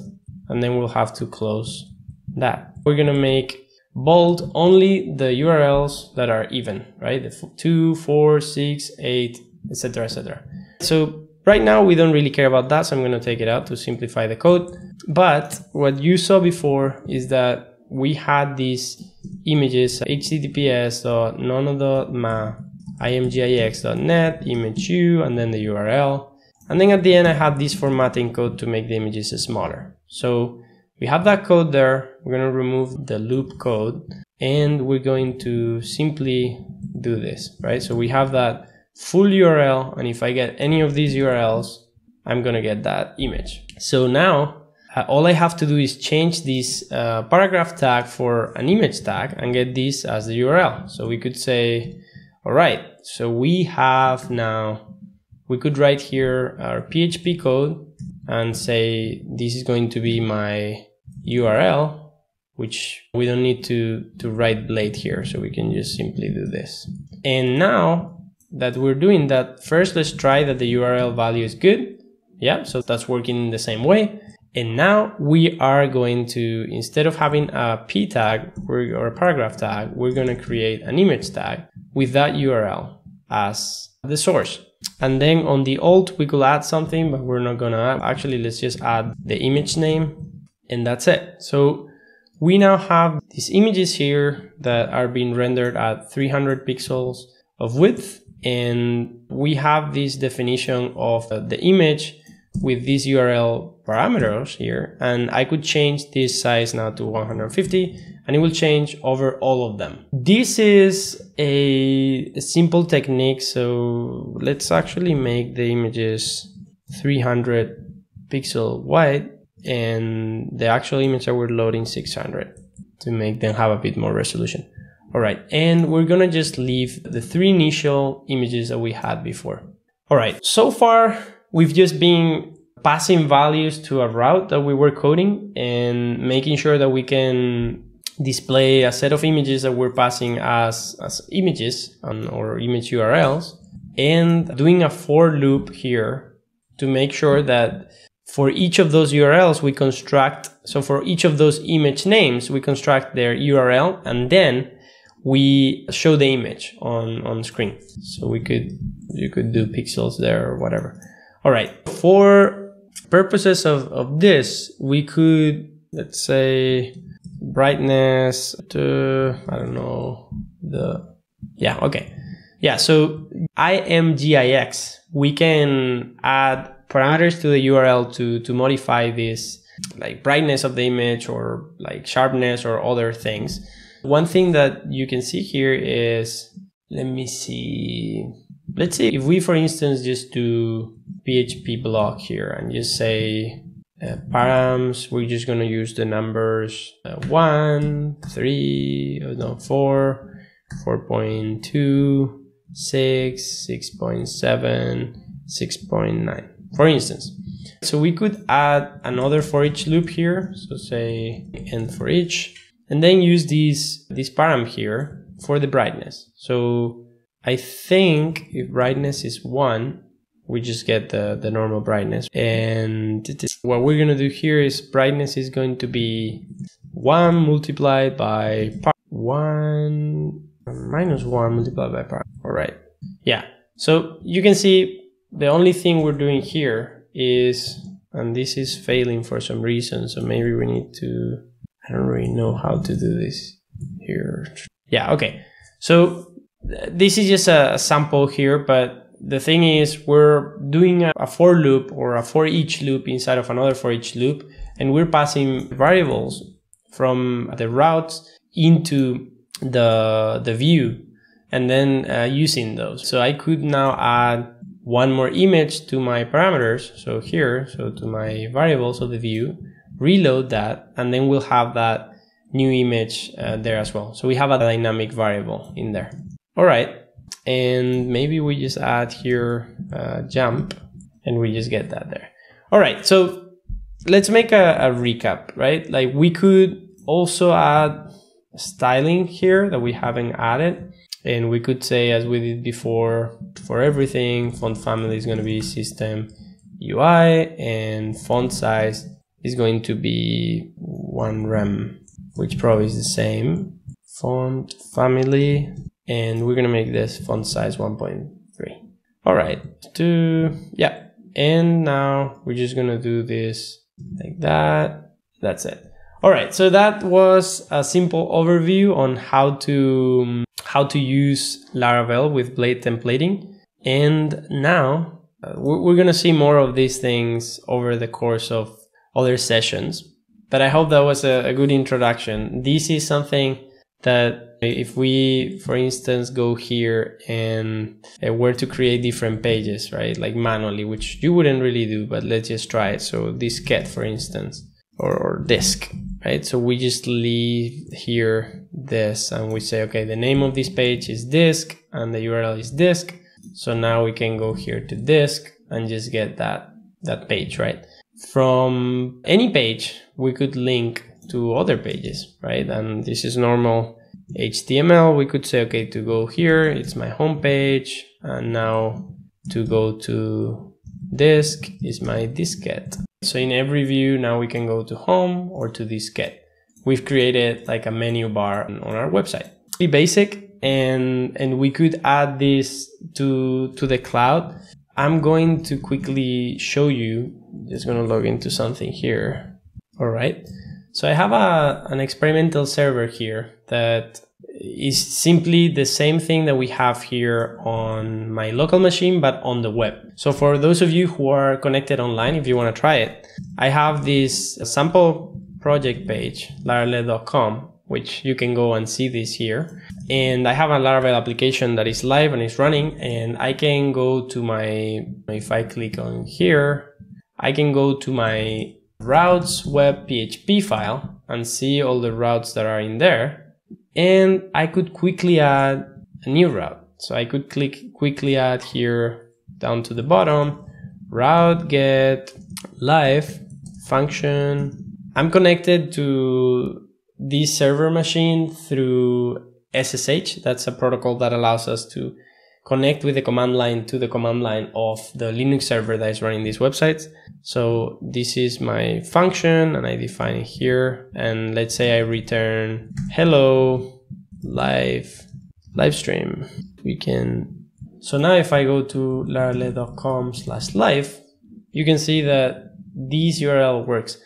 and then we'll have to close that. We're going to make bold only the URLs that are even, right? The 2, 4, 6, 8, etc., etc. So right now we don't really care about that, so I'm going to take it out to simplify the code. But what you saw before is that we had these images https.nono.ma imgix.net, image u, and then the URL. And then at the end, I had this formatting code to make the images smaller. So we have that code there. We're going to remove the loop code and we're going to simply do this, right? So we have that full URL. And if I get any of these URLs, I'm going to get that image. So now uh, all I have to do is change this uh, paragraph tag for an image tag and get this as the URL. So we could say, all right, so we have now we could write here our PHP code and say this is going to be my URL, which we don't need to, to write blade here. So we can just simply do this. And now that we're doing that, first let's try that the URL value is good. Yeah, so that's working in the same way. And now we are going to, instead of having a p tag or a paragraph tag, we're going to create an image tag with that URL as the source. And then on the alt, we could add something, but we're not gonna add. Actually, let's just add the image name and that's it. So we now have these images here that are being rendered at 300 pixels of width. And we have this definition of the image with these URL parameters here. And I could change this size now to 150 and it will change over all of them. This is a, simple technique. So let's actually make the images 300 pixel wide and the actual image that we're loading 600 to make them have a bit more resolution. All right, and we're gonna just leave the three initial images that we had before. All right, so far we've just been passing values to a route that we were coding and making sure that we can display a set of images that we're passing as, as images on, or image URLs and doing a for loop here to make sure that for each of those URLs we construct, so for each of those image names, we construct their URL and then we show the image on, on screen. So we could, you could do pixels there or whatever. All right. For purposes of, of this, we could, let's say, brightness to, I don't know, the, yeah, okay. Yeah, so IMGIX, we can add parameters to the URL to, to modify this like brightness of the image or like sharpness or other things. One thing that you can see here is, let me see. Let's say if we, for instance, just do PHP block here and just say uh, params, we're just going to use the numbers uh, 1, 3, oh no, 4, 4.2, 6, 6.7, 6.9, for instance. So we could add another for each loop here. So say end for each, and then use these, this param here for the brightness. So I think if brightness is one, we just get the, the normal brightness. And what we're going to do here is brightness is going to be 1 multiplied by part 1 minus 1 multiplied by part. All right. Yeah. So you can see the only thing we're doing here is, and this is failing for some reason. So maybe we need to, I don't really know how to do this here. Yeah. Okay. So this is just a sample here, but the thing is we're doing a, for loop or a for each loop inside of another for each loop, and we're passing variables from the routes into the, the view and then uh, using those. So I could now add one more image to my parameters. So here, so to my variables of the view, reload that, and then we'll have that new image uh, there as well. So we have a dynamic variable in there. All right. And maybe we just add here uh, jump and we just get that there. All right. So let's make a, a recap, right? Like we could also add styling here that we haven't added. And we could say, as we did before, for everything, font family is going to be system UI and font size is going to be one rem, which probably is the same. Font family and we're gonna make this font size 1.3 all right to yeah. And now we're just gonna do this like that. That's it. All right so that was a simple overview on how to how to use laravel with blade templating. And now uh, we're gonna see more of these things over the course of other sessions. But i hope that was a good introduction. This is something that if we, for instance, go here and uh, were to create different pages, right, like manually, which you wouldn't really do, but let's just try it. So diskette, for instance, or, or disk, right? So we just leave here this and we say, okay, the name of this page is disk and the URL is disk. So now we can go here to disk and just get that, that page, right? From any page, we could link to other pages, right? And this is normal HTML. We could say, okay, to go here, it's my home page. And now to go to disk is my diskette. So in every view, now we can go to home or to diskette. We've created like a menu bar on our website. Be basic and and we could add this to to the cloud. I'm going to quickly show you. Just going to log into something here. All right. So I have a, an experimental server here that is simply the same thing that we have here on my local machine, but on the web. So for those of you who are connected online, if you want to try it, I have this sample project page, laravel.com, which you can go and see this here. And I have a Laravel application that is live and is running and I can go to my, if I click on here, I can go to my routes web PHP file and see all the routes that are in there. And I could quickly add a new route. So I could click quickly add here down to the bottom, route get live function. I'm connected to this server machine through SSH. That's a protocol that allows us to connect with the command line to the command line of the Linux server that is running these websites. So this is my function and I define it here. And let's say I return hello live live stream. We can, so now if I go to laravel.com slash live, you can see that this URL works.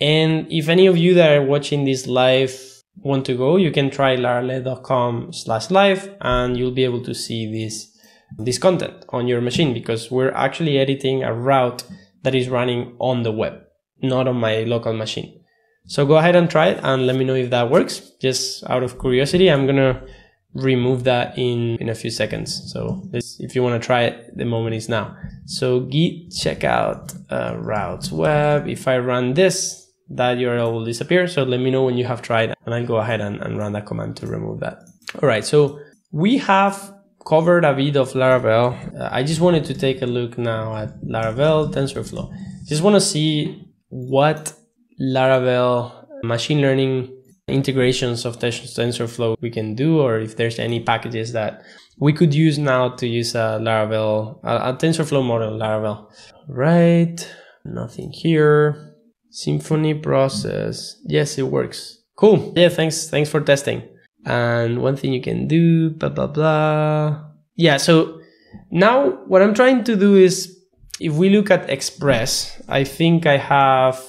And if any of you that are watching this live want to go, you can try laravel.com slash live and you'll be able to see this, this content on your machine because we're actually editing a route that is running on the web, not on my local machine. So go ahead and try it and let me know if that works. Just out of curiosity, I'm gonna remove that in, in a few seconds. So this, if you want to try it, the moment is now. So git checkout uh, routes web. If I run this, that URL will disappear. So let me know when you have tried and I'll go ahead and, and run that command to remove that. All right. So we have covered a bit of Laravel. Uh, I just wanted to take a look now at Laravel TensorFlow. Just want to see what Laravel machine learning integrations of TensorFlow we can do, or if there's any packages that we could use now to use a Laravel, a, a TensorFlow model Laravel. Right, nothing here. Symfony process. Yes, it works. Cool. Yeah, thanks. Thanks for testing. And one thing you can do, blah, blah, blah. Yeah, so now what I'm trying to do is if we look at Express, I think I have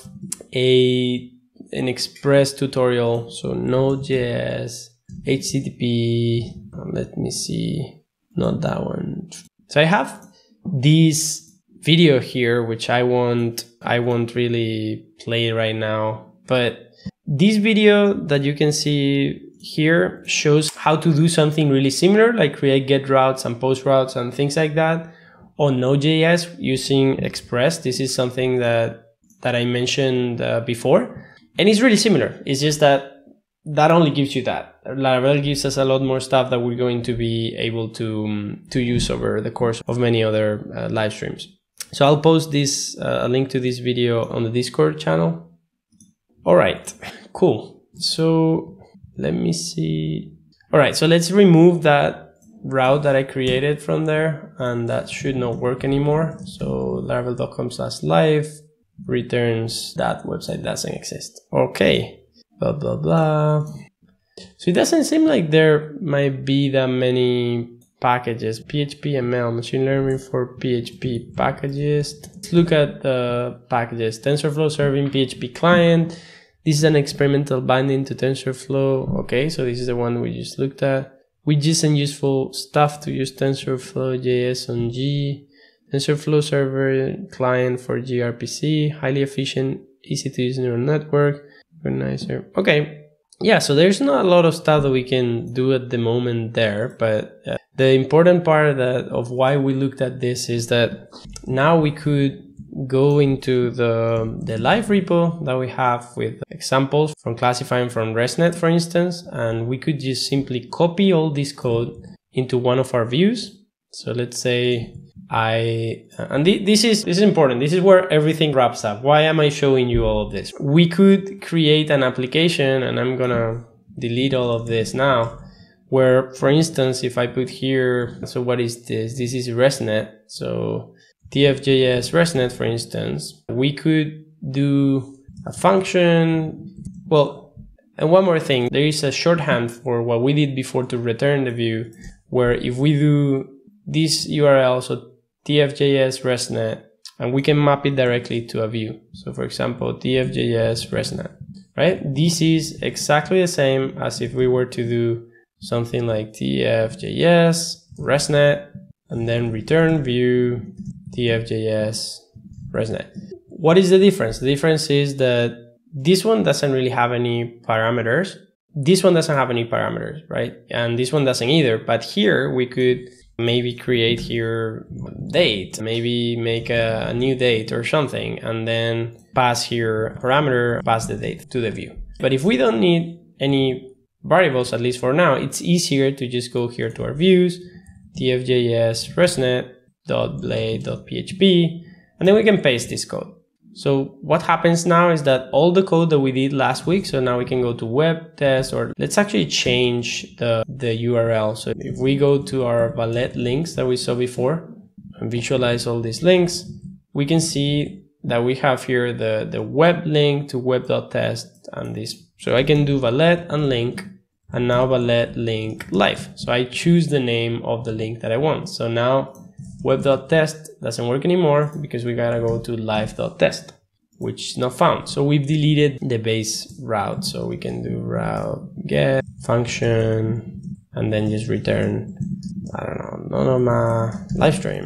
a an Express tutorial. So Node.js, HTTP. Um, let me see. Not that one. So I have this video here, which I won't I won't really play right now. But this video that you can see here shows how to do something really similar, like create get routes and post routes and things like that on Node.js using Express. This is something that that I mentioned uh, before. And it's really similar. It's just that that only gives you that. Laravel gives us a lot more stuff that we're going to be able to, um, to use over the course of many other uh, live streams. So I'll post this, uh, a link to this video on the Discord channel. All right, cool. So let me see. All right, so let's remove that route that I created from there and that should not work anymore. So laravel.com slash live returns that website doesn't exist. Okay, blah, blah, blah. So it doesn't seem like there might be that many packages. PHP ML, machine learning for PHP packages. Let's look at the packages. TensorFlow serving PHP client. This is an experimental binding to TensorFlow. Okay, so this is the one we just looked at. Widgets and useful stuff to use TensorFlow JS on G. TensorFlow server client for gRPC, highly efficient, easy to use neural network, organizer. Okay, yeah, so there's not a lot of stuff that we can do at the moment there, but uh, the important part that of why we looked at this is that now we could go into the, the live repo that we have with examples from classifying from ResNet, for instance, and we could just simply copy all this code into one of our views. So let's say I uh, and th this is this is important. This is where everything wraps up. Why am I showing you all of this? We could create an application, and I'm gonna delete all of this now. Where, for instance, if I put here, so what is this? This is ResNet. So TFJS ResNet, for instance, we could do a function. Well, and one more thing, there is a shorthand for what we did before to return the view, where if we do this URL, so TFJS ResNet, and we can map it directly to a view. So for example, TFJS ResNet, right? This is exactly the same as if we were to do something like TFJS ResNet, and then return view TFJS ResNet. What is the difference? The difference is that this one doesn't really have any parameters. This one doesn't have any parameters, right? And this one doesn't either. But here we could maybe create here date, maybe make a, a, new date or something, and then pass here parameter, pass the date to the view. But if we don't need any variables, at least for now, it's easier to just go here to our views, tfjs resnet.blade.php, and then we can paste this code. So what happens now is that all the code that we did last week, so now we can go to web test or let's actually change the, the URL. So if we go to our Valet links that we saw before and visualize all these links, we can see that we have here the, the web link to web.test and this. So I can do Valet and link and now Valet link live. So I choose the name of the link that I want. So now web.test doesn't work anymore because we gotta go to live.test, which is not found. So we've deleted the base route. So we can do route get function and then just return, I don't know, Nono.ma live stream.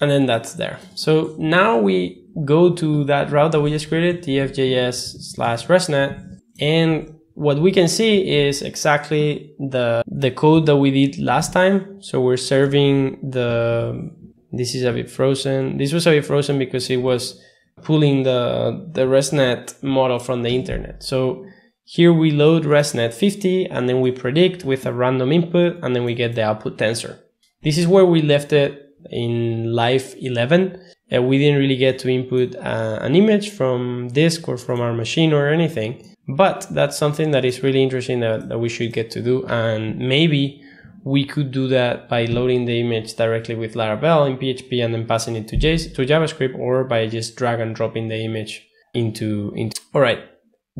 And then that's there. So now we go to that route that we just created, tfjs slash resnet, and what we can see is exactly the, the code that we did last time. So we're serving the, this is a bit frozen. This was a bit frozen because it was pulling the, the ResNet model from the internet. So here we load ResNet 50 and then we predict with a random input and then we get the output tensor. This is where we left it in live 11. Uh, we didn't really get to input uh, an image from disk or from our machine or anything. But that's something that is really interesting that, that we should get to do. And maybe we could do that by loading the image directly with Laravel in PHP and then passing it to, JS, to JavaScript or by just drag and dropping the image into, into. All right.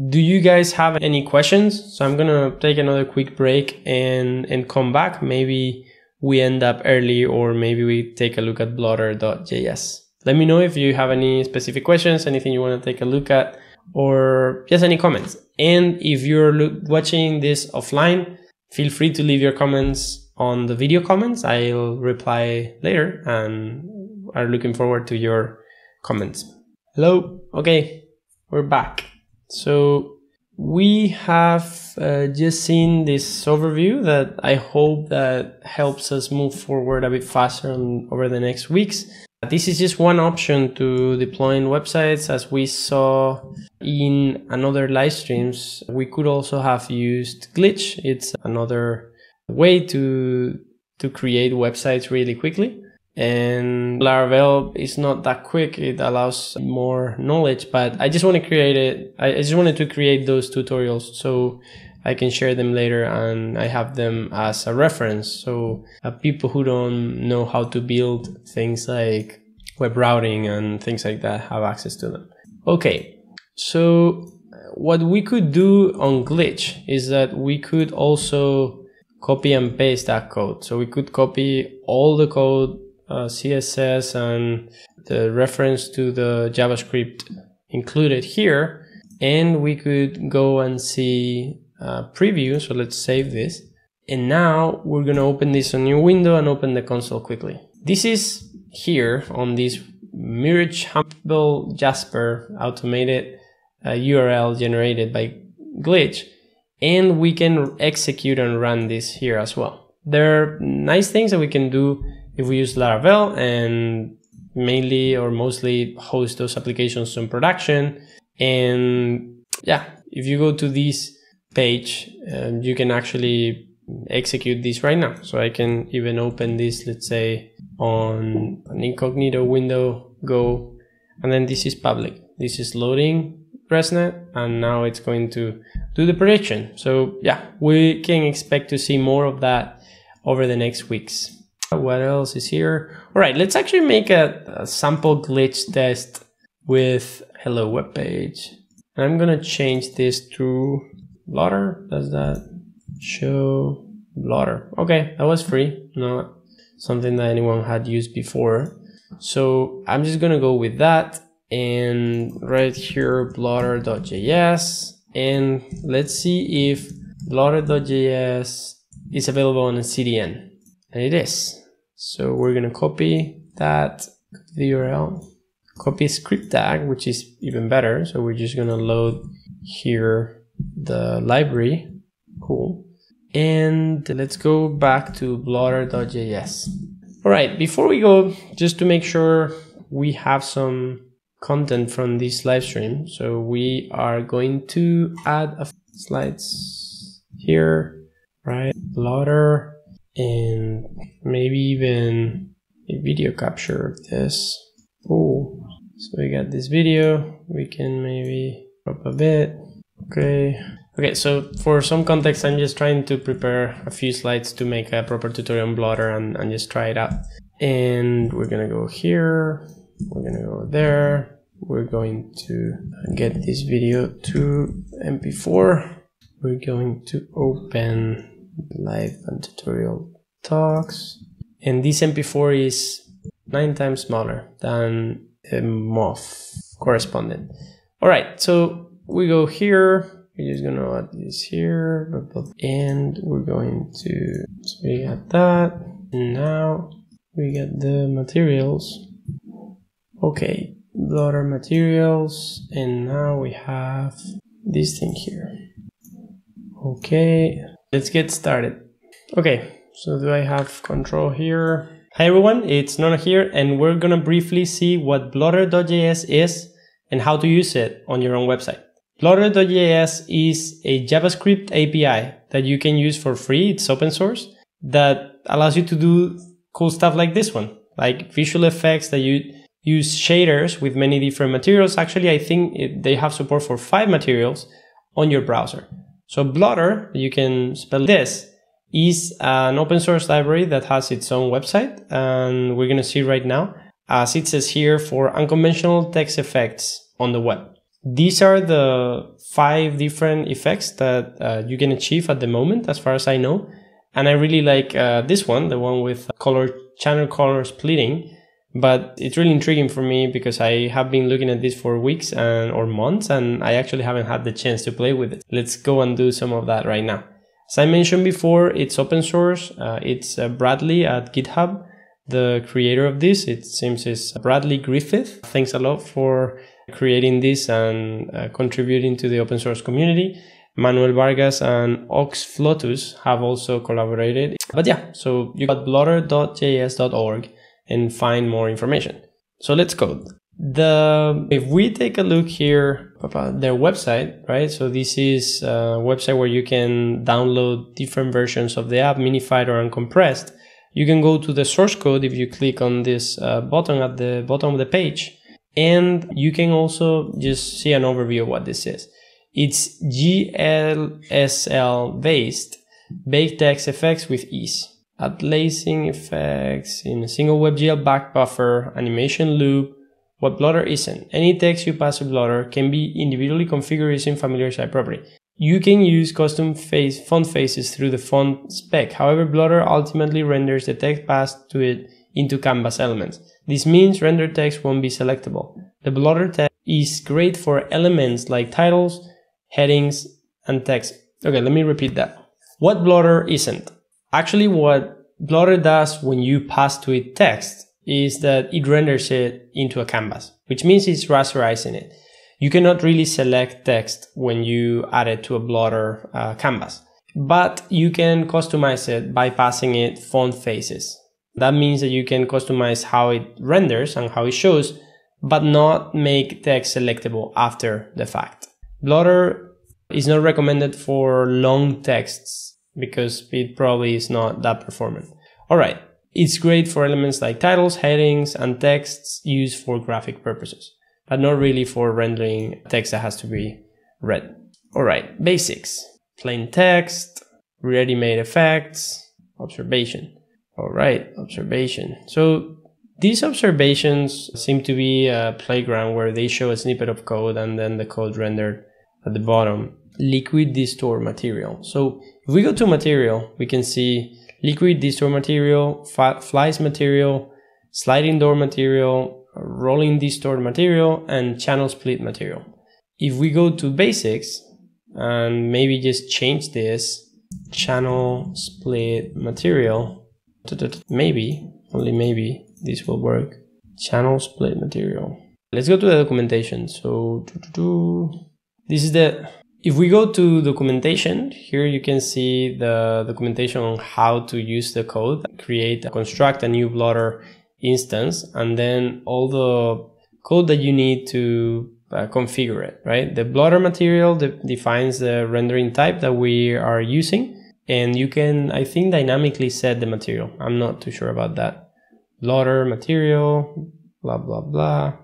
Do you guys have any questions? So I'm going to take another quick break and, and come back. Maybe we end up early or maybe we take a look at blotter.js. Let me know if you have any specific questions, anything you want to take a look at or just any comments. And if you're watching this offline, feel free to leave your comments on the video comments. I'll reply later and are looking forward to your comments. Hello. Okay, we're back. So we have uh, just seen this overview that I hope that helps us move forward a bit faster on, over the next weeks. This is just one option to deploying websites. As we saw in another live streams, we could also have used Glitch. It's another way to, to create websites really quickly. And Laravel is not that quick. It allows more knowledge, but I just want to create it. I just wanted to create those tutorials so I can share them later and I have them as a reference. So uh, people who don't know how to build things like web routing and things like that have access to them. Okay, so what we could do on Glitch is that we could also copy and paste that code. So we could copy all the code, uh, CSS and the reference to the JavaScript included here. And we could go and see uh, preview. So let's save this. And now we're going to open this a new window and open the console quickly. This is here on this Mirage Humble Jasper automated URL generated by Glitch. And we can execute and run this here as well. There are nice things that we can do if we use Laravel and mainly or mostly host those applications in production. And yeah, if you go to this page, um, you can actually execute this right now. So I can even open this, let's say on an incognito window, go, and then this is public. This is loading ResNet, and now it's going to do the prediction. So yeah, we can expect to see more of that over the next weeks. What else is here? All right, let's actually make a, a sample glitch test with hello web page. I'm gonna change this to blotter. Does that show blotter? Okay, that was free, not something that anyone had used before. So I'm just gonna go with that and right here blotter.js and let's see if blotter.js is available on a CDN and it is. So we're gonna copy that the URL, copy script tag, which is even better. So we're just gonna load here the library. Cool. And let's go back to blotter.js. All right, before we go, just to make sure we have some content from this live stream. So we are going to add a slides here, right? Blotter and maybe even a video capture of this. Oh, so we got this video. We can maybe crop a bit. Okay. Okay, so for some context, I'm just trying to prepare a few slides to make a proper tutorial on Blotter and, and just try it out. And we're gonna go here, we're gonna go there, we're going to get this video to MP4. We're going to open live and tutorial talks. And this MP4 is nine times smaller than the MOV correspondent. All right, so we go here, we're just gonna add this here and we're going to so we got that and now we get the materials okay blotter materials and now we have this thing here okay let's get started Okay, so do I have control here? Hi everyone, it's Nono here and we're gonna briefly see what Blotter.js is and how to use it on your own website. Blotter.js is a JavaScript API that you can use for free, it's open source, that allows you to do cool stuff like this one, like visual effects that you use shaders with many different materials. Actually, I think they have support for five materials on your browser. So Blotter, you can spell this, is an open source library that has its own website. And we're going to see right now, as it says here, for unconventional text effects on the web. These are the five different effects that uh, you can achieve at the moment, as far as I know. And I really like uh, this one, the one with color channel color splitting. But it's really intriguing for me because I have been looking at this for weeks and or months, and I actually haven't had the chance to play with it. Let's go and do some of that right now. As I mentioned before, it's open source. Uh, it's uh, Bradley at GitHub, the creator of this. It seems is Bradley Griffith. Thanks a lot for creating this and uh, contributing to the open source community. Manuel Vargas and Ox Flotus have also collaborated. But yeah, so you got blotter.js.org and find more information. So let's code the if we take a look here about their website right? So this is a website where you can download different versions of the app minified or uncompressed. You can go to the source code if you click on this uh, button at the bottom of the page. And you can also just see an overview of what this is. It's glsl based baked text effects with ease lacing effects in a single WebGL back buffer animation loop what Blotter isn't. Any text you pass to Blotter can be individually configured using familiar site property. You can use custom face font faces through the font spec. However, Blotter ultimately renders the text passed to it into canvas elements. This means rendered text won't be selectable. The Blotter text is great for elements like titles, headings, and text. Okay, let me repeat that. What Blotter isn't. Actually, what Blotter does when you pass to it text is that it renders it into a canvas, which means it's rasterizing it. You cannot really select text when you add it to a blotter uh, canvas, but you can customize it by passing it font faces. That means that you can customize how it renders and how it shows, but not make text selectable after the fact. Blotter is not recommended for long texts because it probably is not that performant. All right. It's great for elements like titles, headings, and texts used for graphic purposes, but not really for rendering text that has to be read. Alright, basics. Plain text, ready-made effects, observation. Alright, observation. So these observations seem to be a playground where they show a snippet of code and then the code rendered at the bottom. Liquid distort material. So if we go to material, we can see liquid distort material, flies material, sliding door material, rolling distort material, and channel split material. If we go to basics and maybe just change this channel split material, maybe, only maybe this will work. Channel split material. Let's go to the documentation. So this is the if we go to documentation, here you can see the documentation on how to use the code, create, construct a new blotter instance, and then all the code that you need to uh, configure it, right? The blotter material de defines the rendering type that we are using, and you can, I think, dynamically set the material. I'm not too sure about that. Blotter material, blah, blah, blah.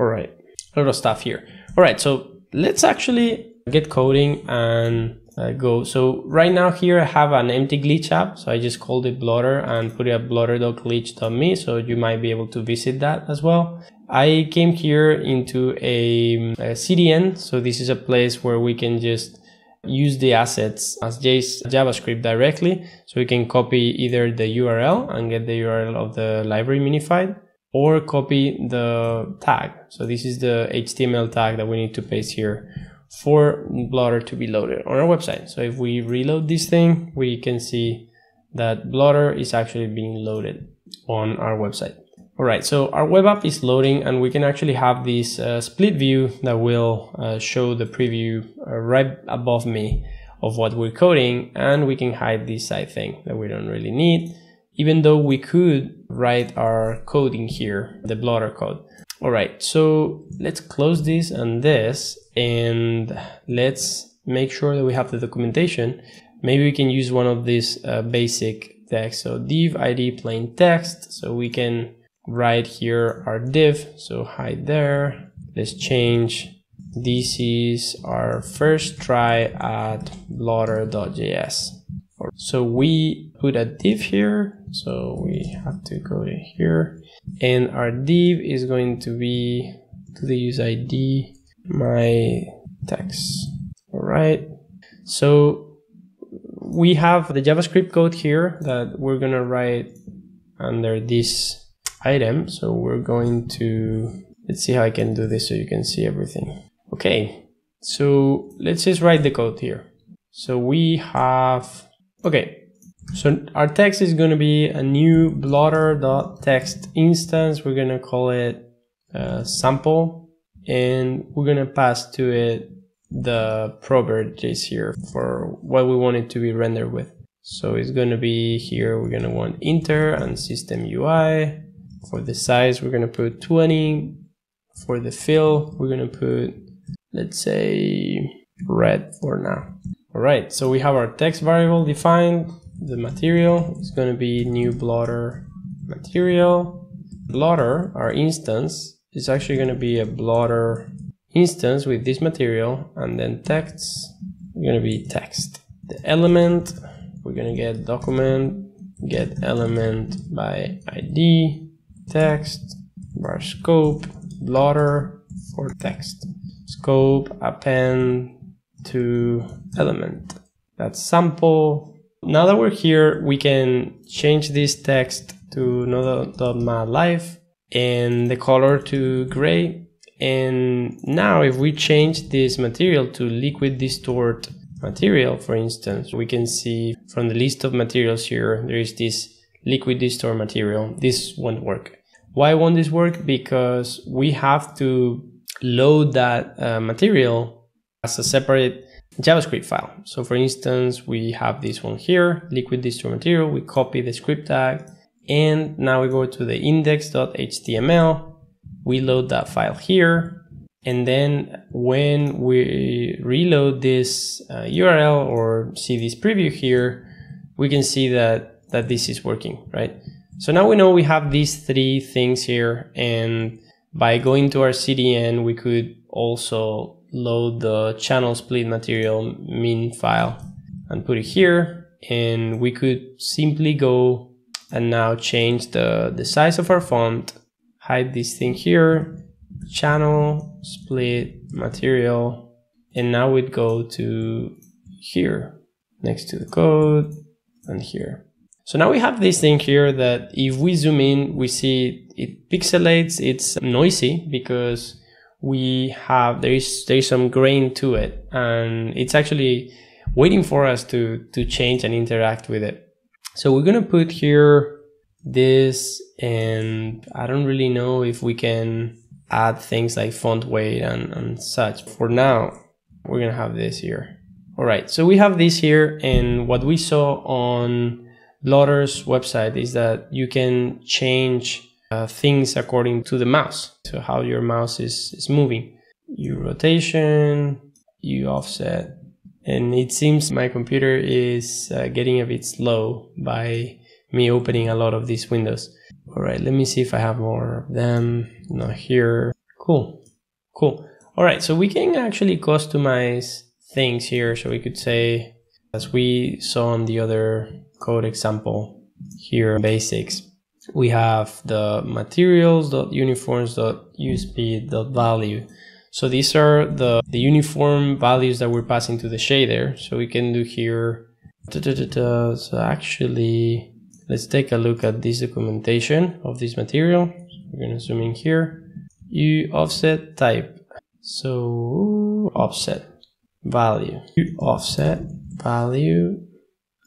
All right, a lot of stuff here. All right, so let's actually get coding and uh, go. So right now here I have an empty glitch app. So I just called it blotter and put it at blotter.glitch.me. So you might be able to visit that as well. I came here into a, a CDN. So this is a place where we can just use the assets as J's JavaScript directly. So we can copy either the URL and get the URL of the library minified or copy the tag. So this is the HTML tag that we need to paste here for Blotter to be loaded on our website. So if we reload this thing, we can see that Blotter is actually being loaded on our website. All right, so our web app is loading and we can actually have this uh, split view that will uh, show the preview uh, right above me of what we're coding and we can hide this side thing that we don't really need even though we could write our code in here, the blotter code. All right, so let's close this and this, and let's make sure that we have the documentation. Maybe we can use one of these uh, basic text. So div id plain text, so we can write here our div, so hide there. Let's change this is our first try at blotter.js. So we put a div here. So we have to go to here and our div is going to be to the use ID my text. All right. So we have the JavaScript code here that we're going to write under this item. So we're going to, let's see how I can do this so you can see everything. Okay. So let's just write the code here. So we have Okay, so our text is going to be a new blotter.text instance. We're going to call it uh, sample and we're going to pass to it the properties here for what we want it to be rendered with. So it's going to be here, we're going to want inter and system UI. For the size, we're going to put 20. For the fill, we're going to put, let's say, red for now. All right, so we have our text variable defined. The material is going to be new blotter material. Blotter, our instance, is actually going to be a blotter instance with this material and then text is going to be text. The element, we're going to get document, get element by ID, text, var scope, blotter for text. Scope, append, to element. That's sample. Now that we're here, we can change this text to nono.ma live and the color to gray. And now if we change this material to liquid distort material, for instance, we can see from the list of materials here, there is this liquid distort material. This won't work. Why won't this work? Because we have to load that uh, material as a separate JavaScript file. So for instance, we have this one here, liquid distort material, we copy the script tag, and now we go to the index.html, we load that file here, and then when we reload this uh, URL or see this preview here, we can see that, that this is working, right? So now we know we have these three things here, and by going to our CDN, we could also load the channel split material min file and put it here and we could simply go and now change the, the size of our font, hide this thing here, channel, split, material, and now we'd go to here, next to the code, and here. So now we have this thing here that if we zoom in, we see it pixelates, it's noisy because we have there is there is some grain to it. And it's actually waiting for us to to change and interact with it. So we're gonna put here this and i don't really know if we can add things like font weight and, and such. For now we're gonna have this here. All right so we have this here and what we saw on Blotter's website is that you can change uh, things according to the mouse, to how your mouse is, is moving. You rotation, you offset, and it seems my computer is uh, getting a bit slow by me opening a lot of these windows. All right, let me see if I have more of them. Not here. Cool, cool. All right, so we can actually customize things here. So we could say, as we saw on the other code example here, basics, we have the materials.uniforms.usp.value. So these are the, the uniform values that we're passing to the shader. So we can do here. Da, da, da, so actually, let's take a look at this documentation of this material. We're going to zoom in here. You offset type. So offset value. You offset value.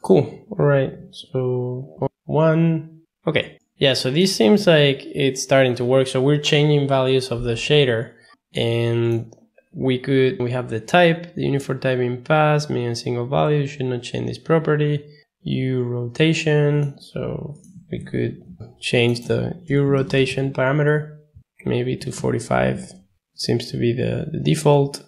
Cool. All right. So one. Okay. Yeah, so this seems like it's starting to work. So we're changing values of the shader and we could, we have the type, the uniform type in pass, mean single value, should not change this property, U rotation, so we could change the U rotation parameter, maybe to 45, seems to be the, the default,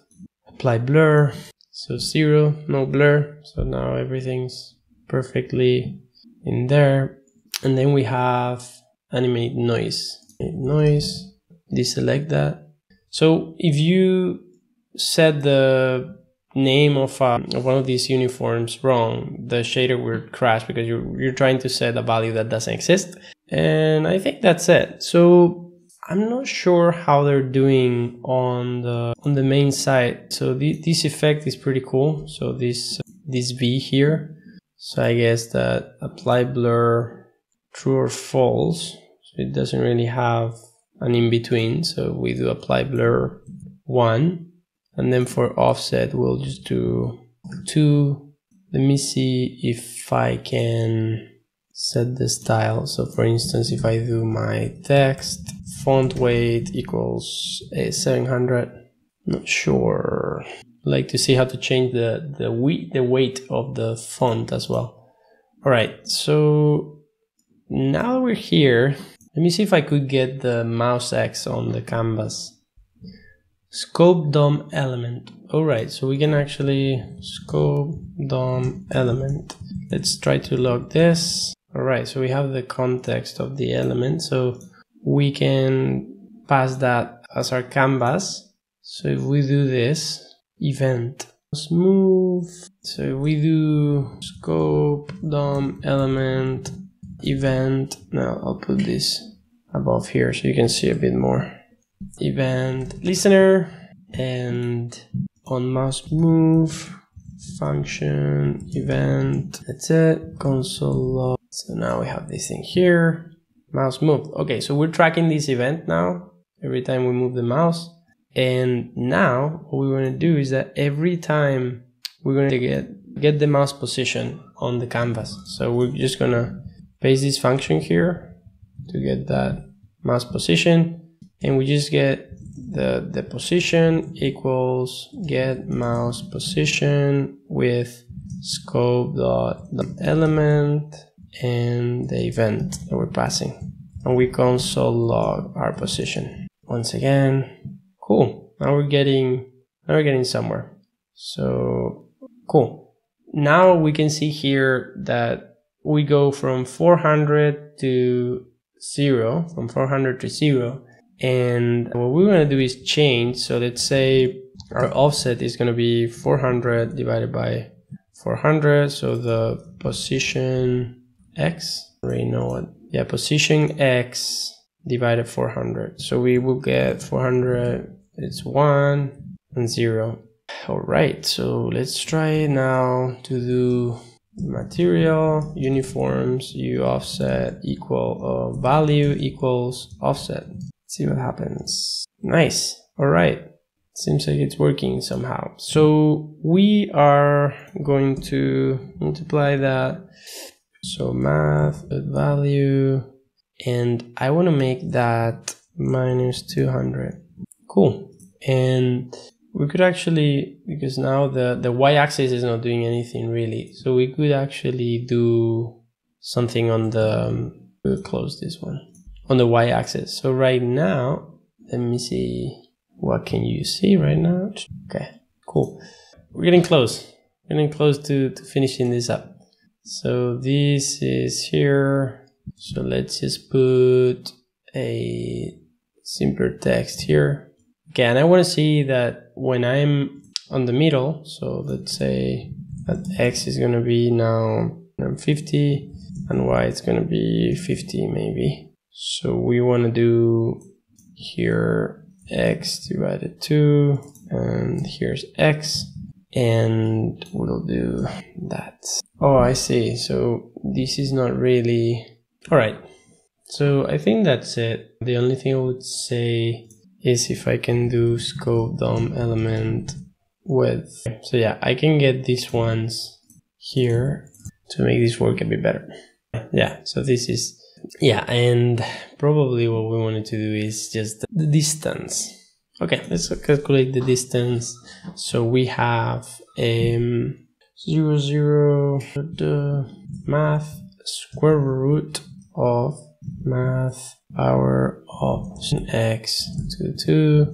apply blur, so zero, no blur, so now everything's perfectly in there, and then we have animate noise, noise, deselect that, so if you set the name of, uh, one of these uniforms wrong, the shader will crash because you're, you're trying to set a value that doesn't exist. And I think that's it. So I'm not sure how they're doing on the on the main side. So th this effect is pretty cool. So this this V here. So I guess that apply blur true or false. So it doesn't really have an in between. So we do apply blur one, and then for offset, we'll just do two. Let me see if I can set the style. So for instance, if I do my text font weight equals eh, a 700, not sure. like to see how to change the, the, weight, the weight of the font as well. All right, so now we're here, let me see if I could get the mouse X on the canvas. Scope DOM element. Alright, so we can actually scope DOM element. Let's try to log this. Alright, so we have the context of the element. So we can pass that as our canvas. So if we do this, event, smooth. So we do scope DOM element event. Now I'll put this above here so you can see a bit more. Event listener and on mouse move function event. That's it. Console log. So now we have this thing here. Mouse move. Okay, so we're tracking this event now every time we move the mouse. And now what we want to do is that every time we're going to get get the mouse position on the canvas. So we're just to paste this function here to get that mouse position. And we just get the the position equals get mouse position with scope dot element and the event that we're passing. And we console log our position. Once again cool. Now we're getting now we're getting somewhere. So cool. Now we can see here that we go from 400 to 0, from 400 to 0. And what we're going to do is change. So let's say our offset is going to be 400 divided by 400. So the position x, already know what, yeah, position x divided 400. So we will get 400, it's 1 and 0. All right, so let's try now to do material uniforms u offset equal uh, value equals offset. Let's see what happens. Nice. All right. Seems like it's working somehow. So we are going to multiply that. So math value and I want to make that minus 200 cool. And we could actually because now the the y-axis is not doing anything really. So we could actually do something on the um, we'll close this one. On the y-axis so right now let me see. What can you see right now? Okay cool. We're getting close. Getting close to, to finishing this up. So this is here. So let's just put a simpler text here. And I want to see that when I'm on the middle, so let's say that x is going to be now 50 and y is going to be 50 maybe. So we want to do here x divided 2 and here's x and we'll do that. Oh, I see. So this is not really... Alright, so I think that's it. The only thing I would say is if I can do scope DOM element with. So yeah, I can get these ones here to make this work a bit better. Yeah, so this is, yeah, and probably what we wanted to do is just the distance. Okay, let's calculate the distance. So we have um, 0, 0, the math square root of math power of position x to 2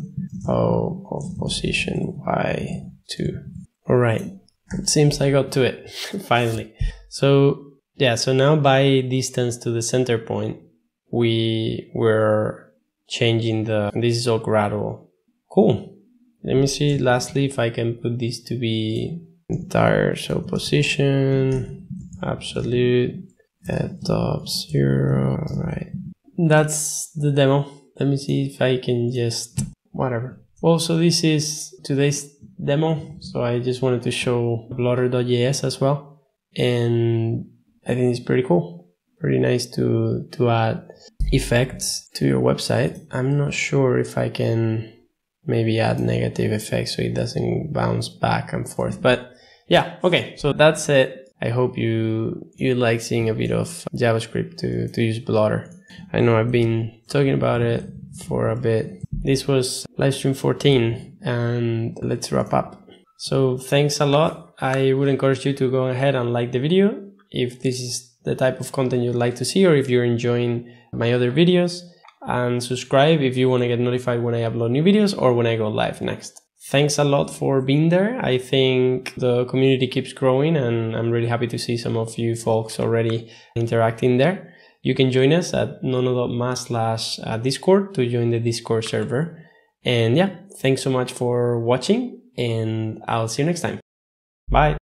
o of position y 2. Alright, it seems I got to it finally. So yeah, so now by distance to the center point, we were changing the, this is all gradual. Cool. Let me see lastly if I can put this to be entire, so position, absolute, at top zero, right. That's the demo. Let me see if I can just, whatever. Well, so this is today's demo. So I just wanted to show Blotter.js as well. And I think it's pretty cool. Pretty nice to, to add effects to your website. I'm not sure if I can maybe add negative effects so it doesn't bounce back and forth. But yeah, okay. So that's it. I hope you you like seeing a bit of JavaScript to, to use Blutter. I know I've been talking about it for a bit. This was livestream 14 and let's wrap up. So thanks a lot. I would encourage you to go ahead and like the video if this is the type of content you'd like to see or if you're enjoying my other videos and subscribe if you want to get notified when I upload new videos or when I go live next. Thanks a lot for being there. I think the community keeps growing and I'm really happy to see some of you folks already interacting there. You can join us at nono.ma slash uh, discord to join the discord server. And yeah, thanks so much for watching and I'll see you next time. Bye.